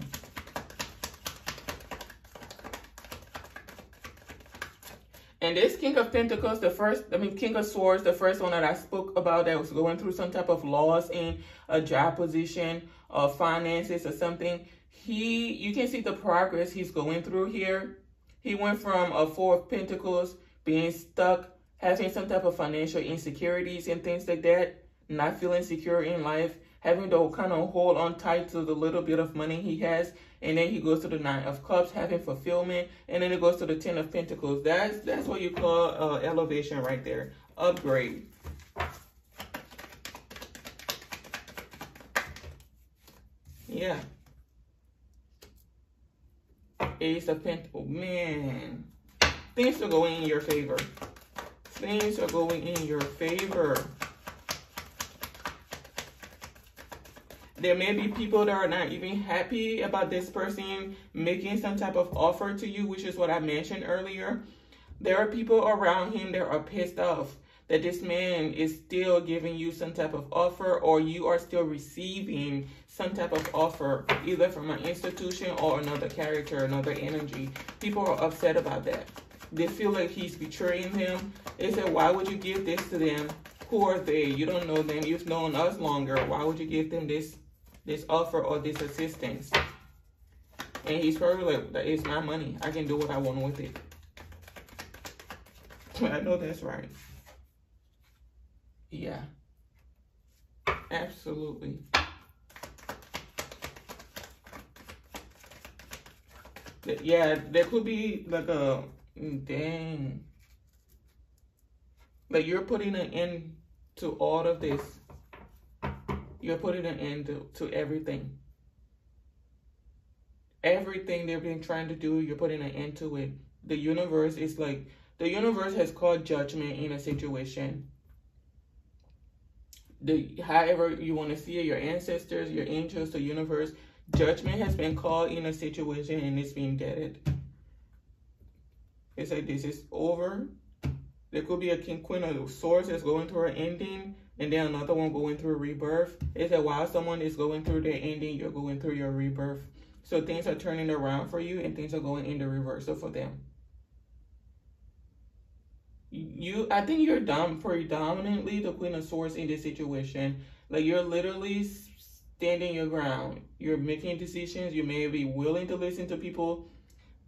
And this King of Pentacles, the first, I mean, King of Swords, the first one that I spoke about that was going through some type of loss in a job position or finances or something. He, you can see the progress he's going through here. He went from a Four of Pentacles being stuck having some type of financial insecurities and things like that, not feeling secure in life, having to kind of hold on tight to the little bit of money he has, and then he goes to the nine of cups, having fulfillment, and then it goes to the ten of pentacles. That's that's what you call uh, elevation right there, upgrade. Yeah. Ace of Pentacles. Oh, man. Things are going in your favor. Things are going in your favor. There may be people that are not even happy about this person making some type of offer to you, which is what I mentioned earlier. There are people around him that are pissed off that this man is still giving you some type of offer or you are still receiving some type of offer either from an institution or another character, another energy. People are upset about that. They feel like he's betraying them. They said, why would you give this to them? Who are they? You don't know them. You've known us longer. Why would you give them this this offer or this assistance? And he's probably like, it's my money. I can do what I want with it. I know that's right. Yeah. Absolutely. Yeah, there could be like a mm, Dang. Like you're putting an end to all of this. You're putting an end to, to everything. Everything they've been trying to do, you're putting an end to it. The universe is like, the universe has called judgment in a situation. The however you want to see it, your ancestors, your angels, the universe, judgment has been called in a situation and it's being deaded. It's like this is over. There could be a king queen of swords that's going through an ending, and then another one going through a rebirth. It's that while someone is going through their ending, you're going through your rebirth. So things are turning around for you, and things are going in the reversal for them. You, I think you're dom predominantly the queen of swords in this situation. Like you're literally standing your ground. You're making decisions. You may be willing to listen to people,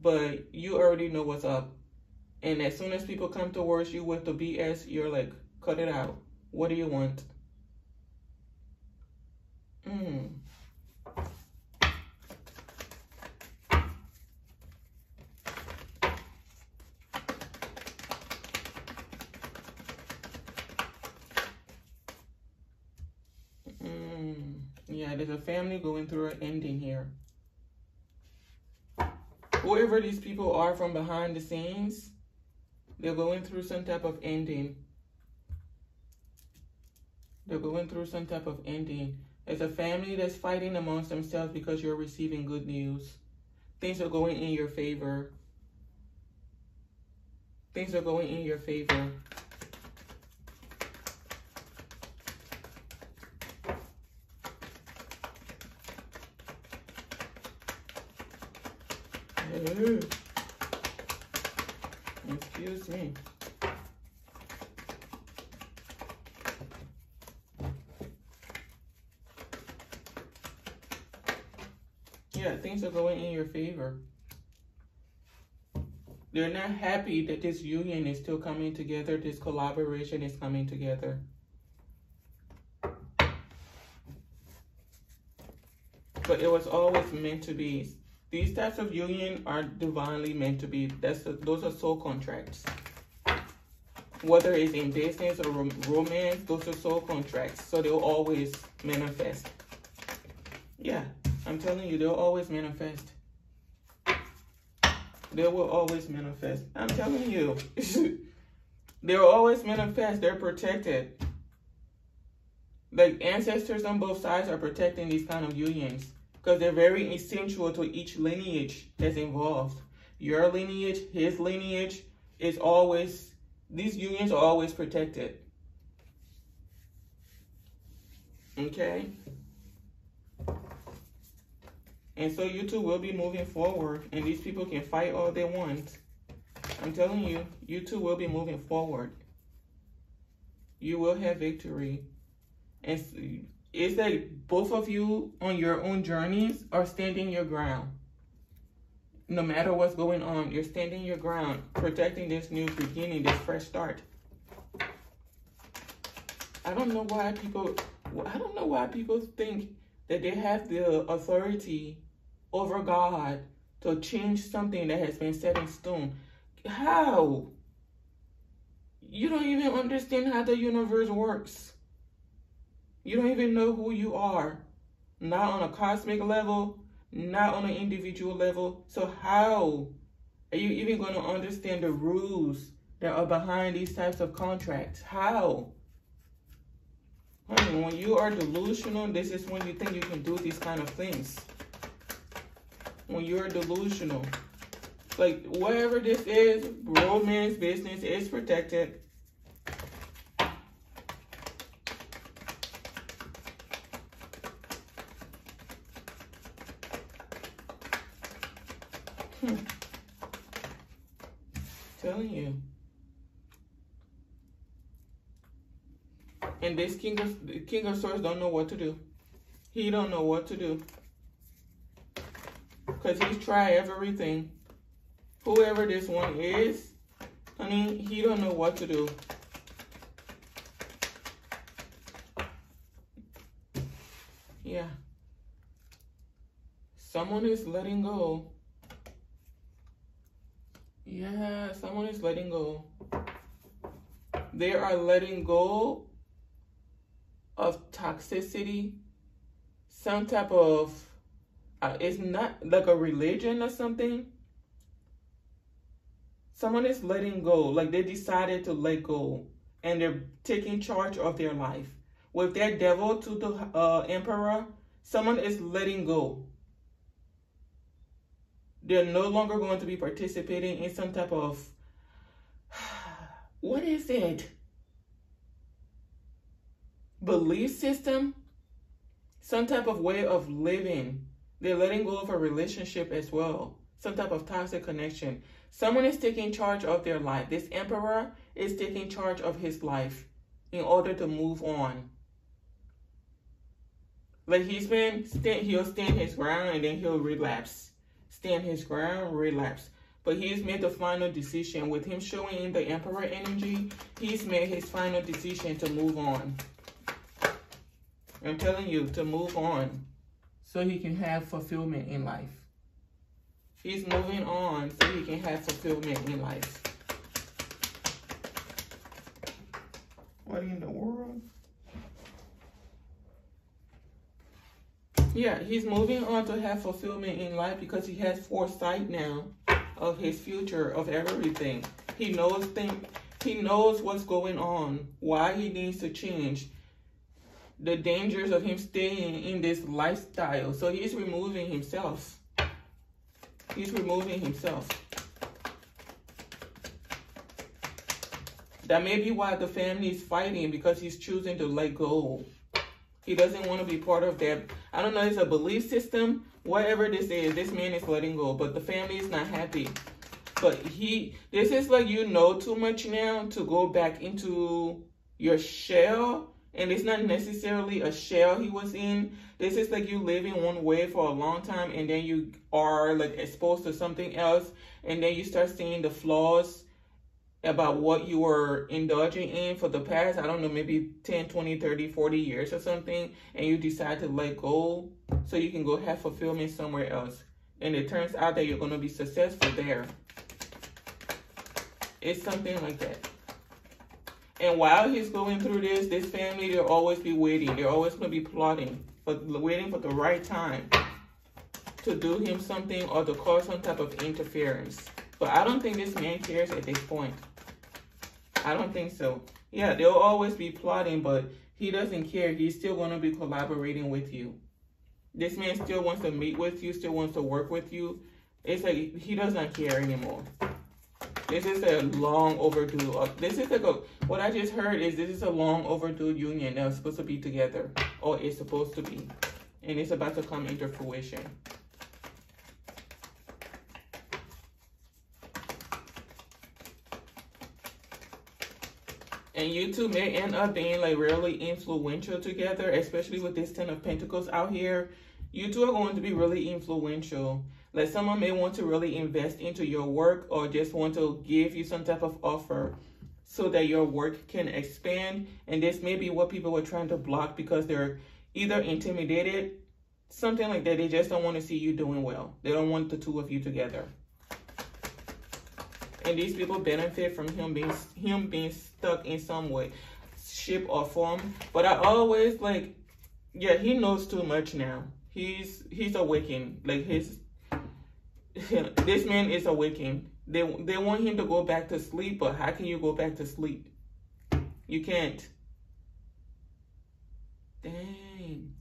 but you already know what's up and as soon as people come towards you with the BS, you're like, cut it out. What do you want? Mm. There's a family going through an ending here. Whoever these people are from behind the scenes, they're going through some type of ending. They're going through some type of ending. It's a family that's fighting amongst themselves because you're receiving good news. Things are going in your favor. Things are going in your favor. Mm. Excuse me. Yeah, things are going in your favor. They're not happy that this union is still coming together, this collaboration is coming together. But it was always meant to be. These types of union are divinely meant to be. That's a, those are soul contracts. Whether it's in business or romance, those are soul contracts. So they'll always manifest. Yeah, I'm telling you, they'll always manifest. They will always manifest. I'm telling you. They'll always manifest. They're protected. Like ancestors on both sides are protecting these kind of unions because they're very essential to each lineage that's involved. Your lineage, his lineage is always, these unions are always protected. Okay? And so you two will be moving forward, and these people can fight all they want. I'm telling you, you two will be moving forward. You will have victory. And it's like both of you on your own journeys are standing your ground. No matter what's going on, you're standing your ground, protecting this new beginning, this fresh start. I don't know why people, I don't know why people think that they have the authority over God to change something that has been set in stone. How? You don't even understand how the universe works. You don't even know who you are. Not on a cosmic level, not on an individual level. So how are you even going to understand the rules that are behind these types of contracts? How? Honey, when you are delusional, this is when you think you can do these kind of things when you're delusional. Like, whatever this is, romance, business is protected. Hmm. Telling you. And this King of, King of Swords don't know what to do. He don't know what to do. Because he's tried everything. Whoever this one is, honey, he don't know what to do. Yeah. Someone is letting go. Yeah, someone is letting go. They are letting go of toxicity, some type of uh, it's not like a religion or something. Someone is letting go, like they decided to let go and they're taking charge of their life. With their devil to the uh, emperor, someone is letting go. They're no longer going to be participating in some type of, what is it? Belief system? Some type of way of living they're letting go of a relationship as well, some type of toxic connection. Someone is taking charge of their life. This emperor is taking charge of his life in order to move on. Like he's been, stand, he'll stand his ground and then he'll relapse. Stand his ground, relapse. But he's made the final decision. With him showing the emperor energy, he's made his final decision to move on. I'm telling you, to move on so he can have fulfillment in life. He's moving on so he can have fulfillment in life. What in the world? Yeah, he's moving on to have fulfillment in life because he has foresight now of his future, of everything. He knows things. He knows what's going on, why he needs to change the dangers of him staying in this lifestyle. So he's removing himself. He's removing himself. That may be why the family is fighting because he's choosing to let go. He doesn't want to be part of that. I don't know, it's a belief system. Whatever this is, this man is letting go, but the family is not happy. But he, this is like you know too much now to go back into your shell And it's not necessarily a shell he was in. This is like you live in one way for a long time and then you are like exposed to something else and then you start seeing the flaws about what you were indulging in for the past, I don't know, maybe 10, 20, 30, 40 years or something, and you decide to let go so you can go have fulfillment somewhere else. And it turns out that you're going to be successful there. It's something like that. And while he's going through this, this family, they'll always be waiting. They're always going to be plotting, but waiting for the right time to do him something or to cause some type of interference. But I don't think this man cares at this point. I don't think so. Yeah, they'll always be plotting, but he doesn't care. He's still going to be collaborating with you. This man still wants to meet with you, still wants to work with you. It's like he doesn't care anymore. This is a long overdue. Uh, this is a, what I just heard is this is a long overdue union that's supposed to be together, or it's supposed to be, and it's about to come into fruition. And you two may end up being like really influential together, especially with this Ten of Pentacles out here. You two are going to be really influential. Like someone may want to really invest into your work or just want to give you some type of offer so that your work can expand. And this may be what people were trying to block because they're either intimidated, something like that. They just don't want to see you doing well. They don't want the two of you together and these people benefit from him being him being stuck in some way shape or form but i always like yeah he knows too much now he's he's awakened like his this man is awakened they they want him to go back to sleep but how can you go back to sleep? You can't. Dang.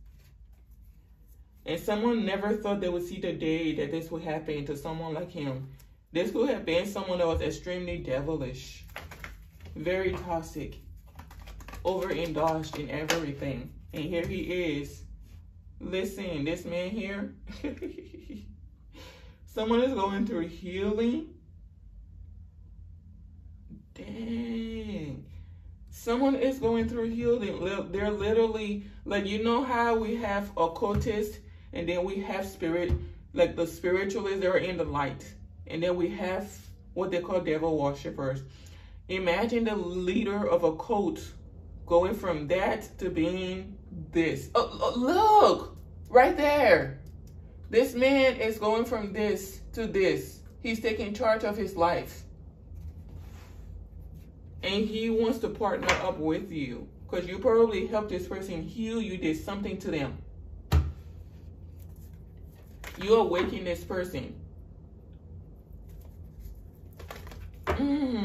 And someone never thought they would see the day that this would happen to someone like him. This could have been someone that was extremely devilish, very toxic, overindulged in everything. And here he is. Listen, this man here, someone is going through healing. Dang. Someone is going through healing. They're literally, like, you know how we have occultists and then we have spirit, like the spiritualists, they're in the light and then we have what they call devil worshippers. Imagine the leader of a cult going from that to being this. Oh, oh look, right there. This man is going from this to this. He's taking charge of his life. And he wants to partner up with you because you probably helped this person heal. You did something to them. You awaken this person. Mm.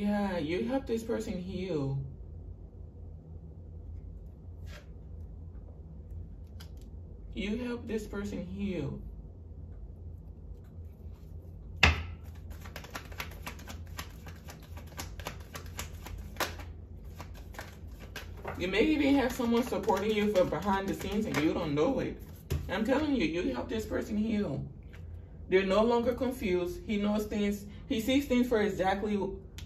Yeah, you help this person heal. You help this person heal. You may even have someone supporting you for behind the scenes and you don't know it. I'm telling you, you help this person heal. They're no longer confused. He knows things, he sees things for exactly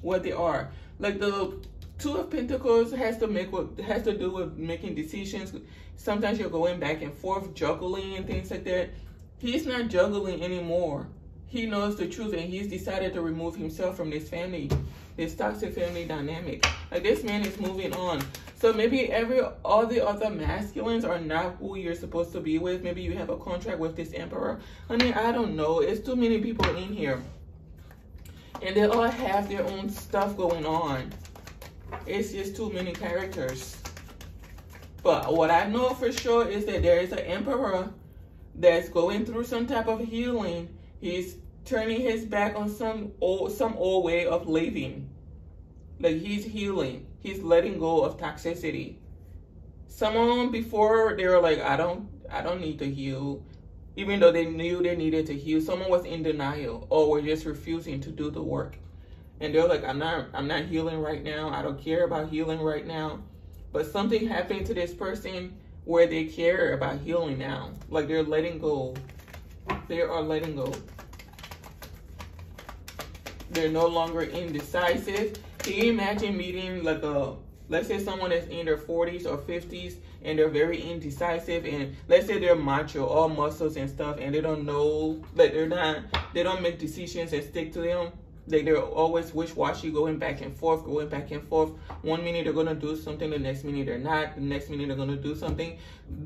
what they are. Like the Two of Pentacles has to make what has to do with making decisions. Sometimes you're going back and forth, juggling and things like that. He's not juggling anymore. He knows the truth and he's decided to remove himself from this family, this toxic family dynamic. Like this man is moving on. So maybe every all the other masculines are not who you're supposed to be with. Maybe you have a contract with this emperor. Honey, I don't know. It's too many people in here. And they all have their own stuff going on. It's just too many characters. But what I know for sure is that there is an emperor that's going through some type of healing. He's turning his back on some old some old way of living. Like he's healing he's letting go of toxicity. Someone before they were like, I don't I don't need to heal. Even though they knew they needed to heal, someone was in denial or were just refusing to do the work. And they're like, I'm not I'm not healing right now. I don't care about healing right now. But something happened to this person where they care about healing now. Like they're letting go. They are letting go. They're no longer indecisive. Can you imagine meeting like a, let's say someone that's in their 40s or 50s and they're very indecisive and let's say they're macho, all muscles and stuff and they don't know, like they're not, they don't make decisions and stick to them. They, they're always wish-washy, going back and forth, going back and forth. One minute they're to do something, the next minute they're not. The next minute they're to do something.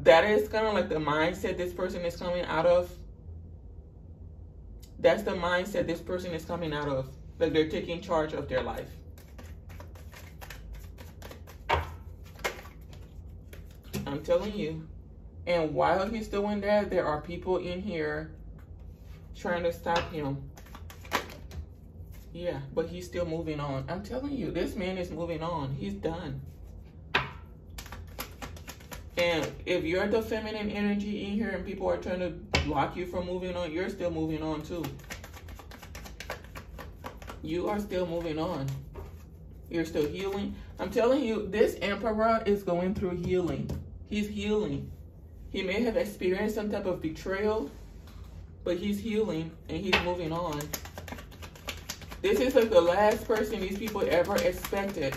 That is kind of like the mindset this person is coming out of. That's the mindset this person is coming out of. Like they're taking charge of their life. I'm telling you. And while he's doing that, there are people in here trying to stop him. Yeah, but he's still moving on. I'm telling you, this man is moving on. He's done. And if you're the feminine energy in here and people are trying to block you from moving on, you're still moving on too. You are still moving on. You're still healing. I'm telling you, this emperor is going through healing. He's healing. He may have experienced some type of betrayal, but he's healing and he's moving on. This is like the last person these people ever expected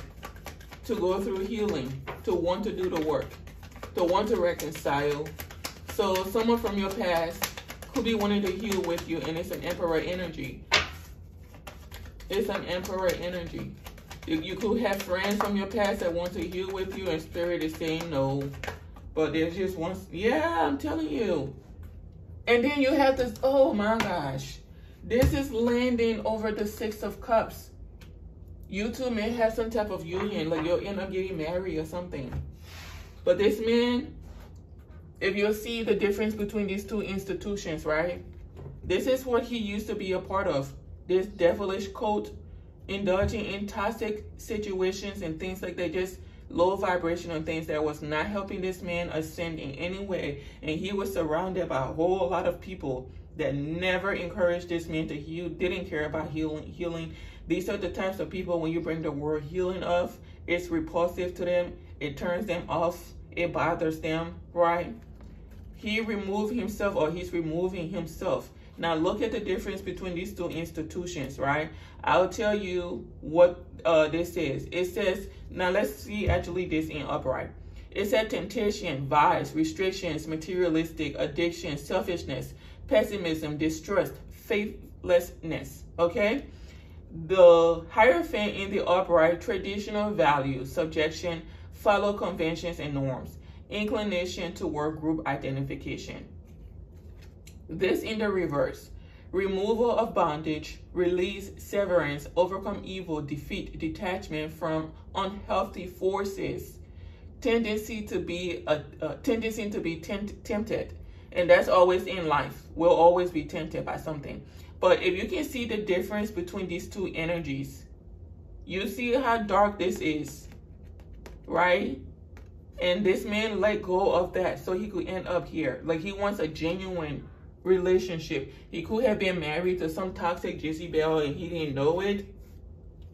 to go through healing, to want to do the work, to want to reconcile. So someone from your past could be wanting to heal with you and it's an emperor energy. It's an emperor energy. You could have friends from your past that want to heal with you and spirit is saying no. But there's just one, yeah, I'm telling you. And then you have this, oh my gosh. This is landing over the Six of Cups. You two may have some type of union, like you'll end up getting married or something. But this man, if you'll see the difference between these two institutions, right? This is what he used to be a part of. This devilish cult, indulging in toxic situations and things like that, just low vibrational things that was not helping this man ascend in any way. And he was surrounded by a whole lot of people that never encouraged this man to heal, didn't care about healing. healing. These are the types of people when you bring the word healing up, it's repulsive to them. It turns them off. It bothers them, right? He removed himself or he's removing himself. Now look at the difference between these two institutions, right? I'll tell you what uh, this is. It says, now let's see actually this in upright. It said temptation, vice, restrictions, materialistic, addiction, selfishness, pessimism, distrust, faithlessness. Okay? The Hierophant in the upright, traditional values, subjection, follow conventions and norms, inclination to work group identification. This in the reverse. Removal of bondage, release, severance, overcome evil, defeat, detachment from unhealthy forces, tendency to be a, a tendency to be tempt, tempted, and that's always in life. We'll always be tempted by something. But if you can see the difference between these two energies, you see how dark this is, right? And this man let go of that so he could end up here. Like he wants a genuine relationship. He could have been married to some toxic Jezebel and he didn't know it.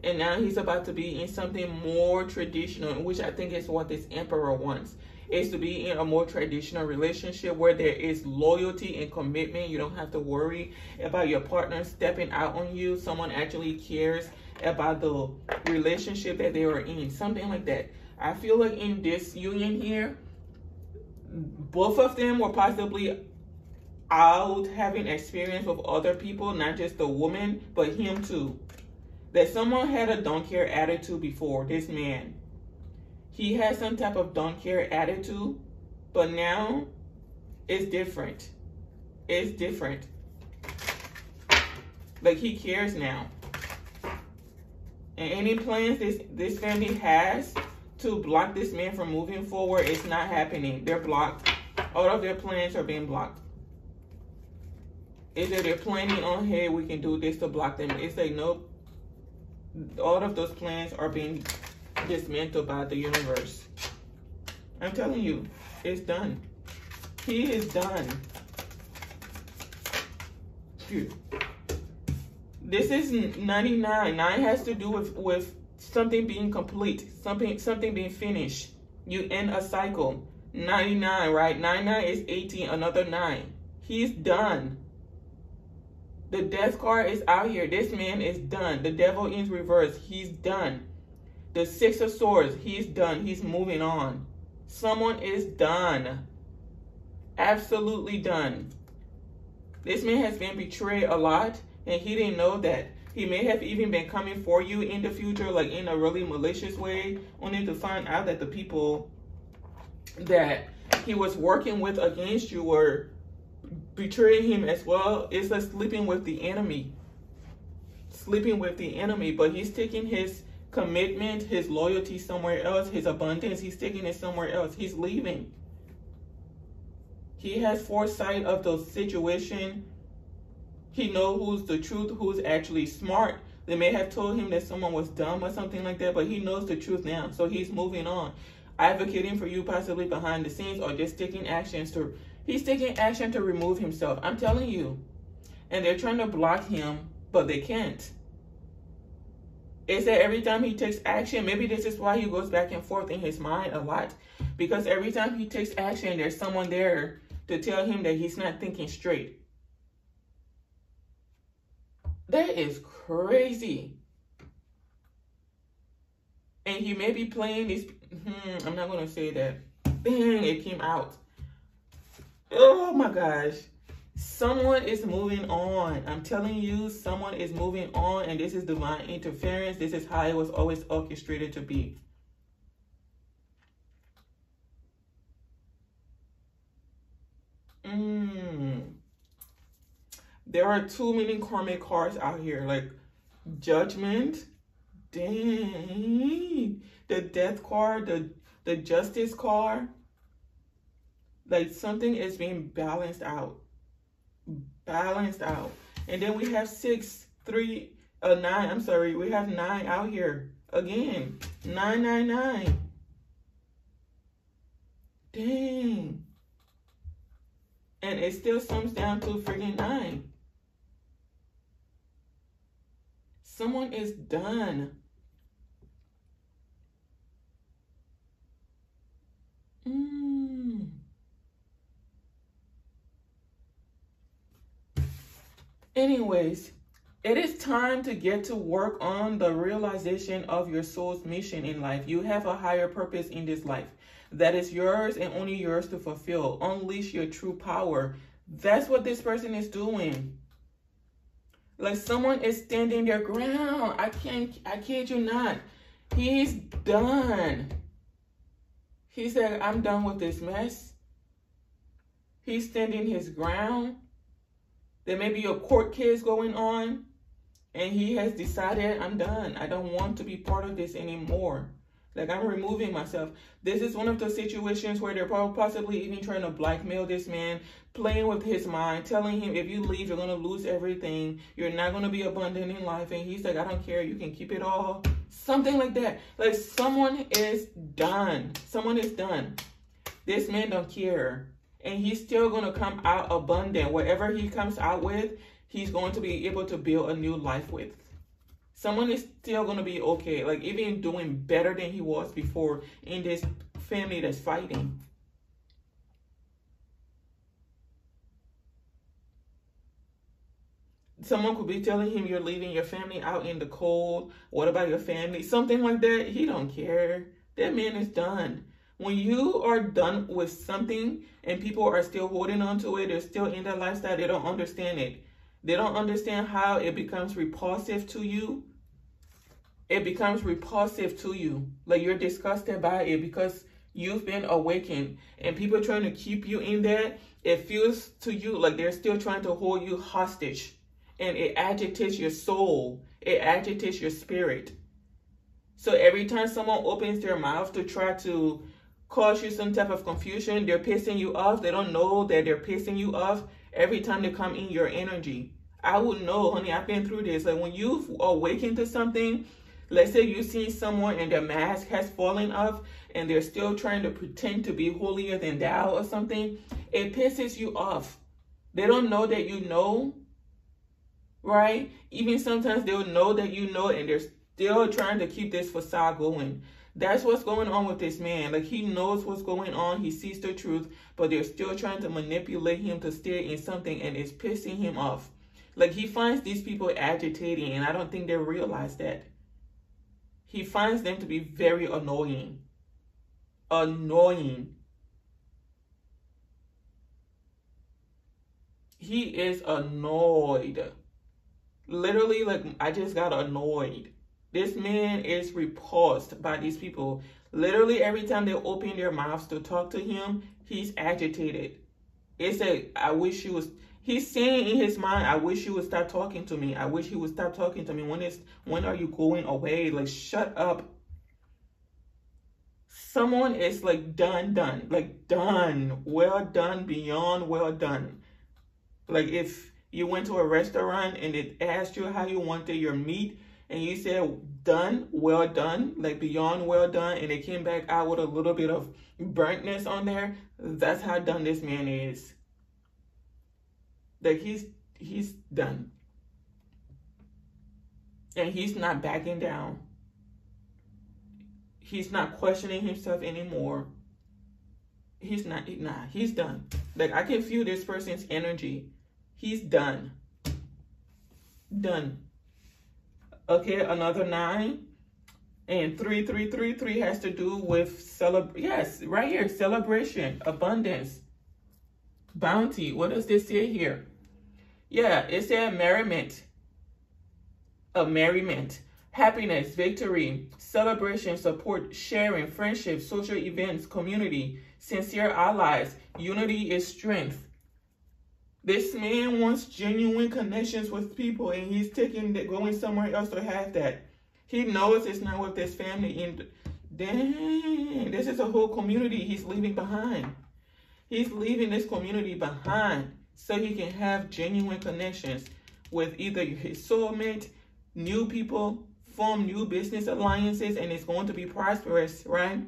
And now he's about to be in something more traditional, which I think is what this emperor wants is to be in a more traditional relationship where there is loyalty and commitment. You don't have to worry about your partner stepping out on you. Someone actually cares about the relationship that they are in, something like that. I feel like in this union here, both of them were possibly out having experience with other people, not just the woman, but him too. That someone had a don't care attitude before, this man he had some type of don't care attitude, but now it's different. It's different. Like he cares now. And any plans this this family has to block this man from moving forward, it's not happening. They're blocked. All of their plans are being blocked. Is that they're planning on, hey, we can do this to block them. It's like, nope. All of those plans are being dismantled by the universe. I'm telling you, it's done. He is done. This is 99. 9 has to do with, with something being complete, something, something being finished. You end a cycle. 99, right? 99 is 18, another 9. He's done. The death card is out here. This man is done. The devil in reverse. He's done. The six of swords. He's done. He's moving on. Someone is done. Absolutely done. This man has been betrayed a lot and he didn't know that. He may have even been coming for you in the future, like in a really malicious way, only to find out that the people that he was working with against you were betraying him as well. It's like sleeping with the enemy. Sleeping with the enemy, but he's taking his commitment, his loyalty somewhere else, his abundance, he's taking it somewhere else. He's leaving. He has foresight of the situation he know who's the truth, who's actually smart. They may have told him that someone was dumb or something like that, but he knows the truth now. So he's moving on. Advocating for you possibly behind the scenes or just taking actions to he's taking action to remove himself. I'm telling you. And they're trying to block him, but they can't. Is that every time he takes action, maybe this is why he goes back and forth in his mind a lot. Because every time he takes action, there's someone there to tell him that he's not thinking straight. That is crazy. And he may be playing this. Hmm, I'm not going to say that. Bang, it came out. Oh my gosh. Someone is moving on. I'm telling you, someone is moving on, and this is divine interference. This is how it was always orchestrated to be. Mmm there are too many karmic cards out here, like judgment, dang, the death card, the the justice card. Like something is being balanced out, balanced out, and then we have six, three, uh, nine. I'm sorry, we have nine out here again. Nine, nine, nine. Dang. And it still sums down to freaking nine. Someone is done. Mm. Anyways, it is time to get to work on the realization of your soul's mission in life. You have a higher purpose in this life that is yours and only yours to fulfill. Unleash your true power. That's what this person is doing. Like someone is standing their ground. I can't, I kid you not. He's done. He said, I'm done with this mess. He's standing his ground. There may be a court case going on. And he has decided, I'm done. I don't want to be part of this anymore. Like I'm removing myself. This is one of the situations where they're probably possibly even trying to blackmail this man, playing with his mind, telling him if you leave, you're gonna lose everything. You're not gonna be abundant in life. And he's like, I don't care, you can keep it all. Something like that. Like someone is done. Someone is done. This man don't care. And he's still gonna come out abundant. Whatever he comes out with, he's going to be able to build a new life with someone is still going to be okay. Like even doing better than he was before in this family that's fighting. Someone could be telling him you're leaving your family out in the cold. What about your family? Something like that. He don't care. That man is done. When you are done with something and people are still holding on to it, they're still in that lifestyle, they don't understand it. They don't understand how it becomes repulsive to you it becomes repulsive to you. Like you're disgusted by it because you've been awakened and people trying to keep you in there. It feels to you like they're still trying to hold you hostage and it agitates your soul. It agitates your spirit. So every time someone opens their mouth to try to cause you some type of confusion, they're pissing you off. They don't know that they're pissing you off every time they come in your energy. I would know, honey, I've been through this. Like when you've awakened to something Let's say you see someone and their mask has fallen off and they're still trying to pretend to be holier than thou or something. It pisses you off. They don't know that you know, right? Even sometimes they'll know that you know and they're still trying to keep this facade going. That's what's going on with this man. Like he knows what's going on. He sees the truth, but they're still trying to manipulate him to stay in something and it's pissing him off. Like he finds these people agitating, and I don't think they realize that. He finds them to be very annoying. Annoying. He is annoyed. Literally, like, I just got annoyed. This man is repulsed by these people. Literally, every time they open their mouths to talk to him, he's agitated. It's a, I wish he was, he's saying in his mind, I wish you would stop talking to me. I wish he would stop talking to me. When is, when are you going away? Like, shut up. Someone is like done, done, like done, well done, beyond well done. Like if you went to a restaurant and it asked you how you wanted your meat and you said done, well done, like beyond well done, and it came back out with a little bit of burntness on there, that's how done this man is. Like he's he's done. And he's not backing down. He's not questioning himself anymore. He's not nah, he's done. Like I can feel this person's energy He's done. Done. Okay, another nine. And three, three, three, three has to do with celebration. Yes, right here, celebration, abundance, bounty. What does this say here? Yeah, it said merriment, a merriment, happiness, victory, celebration, support, sharing, friendship, social events, community, sincere allies. Unity is strength. This man wants genuine connections with people and he's taking that going somewhere else to have that. He knows it's not with his family and dang, this is a whole community he's leaving behind. He's leaving this community behind so he can have genuine connections with either his soulmate, new people, form new business alliances, and it's going to be prosperous, right?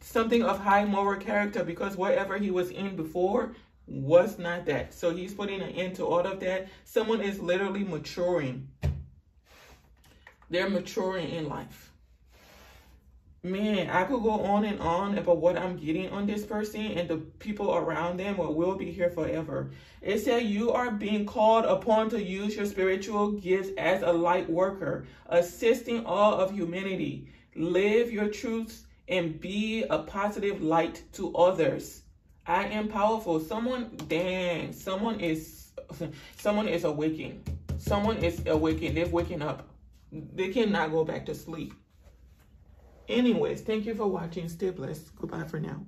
Something of high moral character because whatever he was in before was not that. So he's putting an end to all of that. Someone is literally maturing. They're maturing in life. Man, I could go on and on about what I'm getting on this person and the people around them or will be here forever. It said you are being called upon to use your spiritual gifts as a light worker, assisting all of humanity. Live your truths and be a positive light to others. I am powerful. Someone, dang, someone is, someone is awakening. Someone is awakening. They're waking up. They cannot go back to sleep. Anyways, thank you for watching. Stay blessed. Goodbye for now.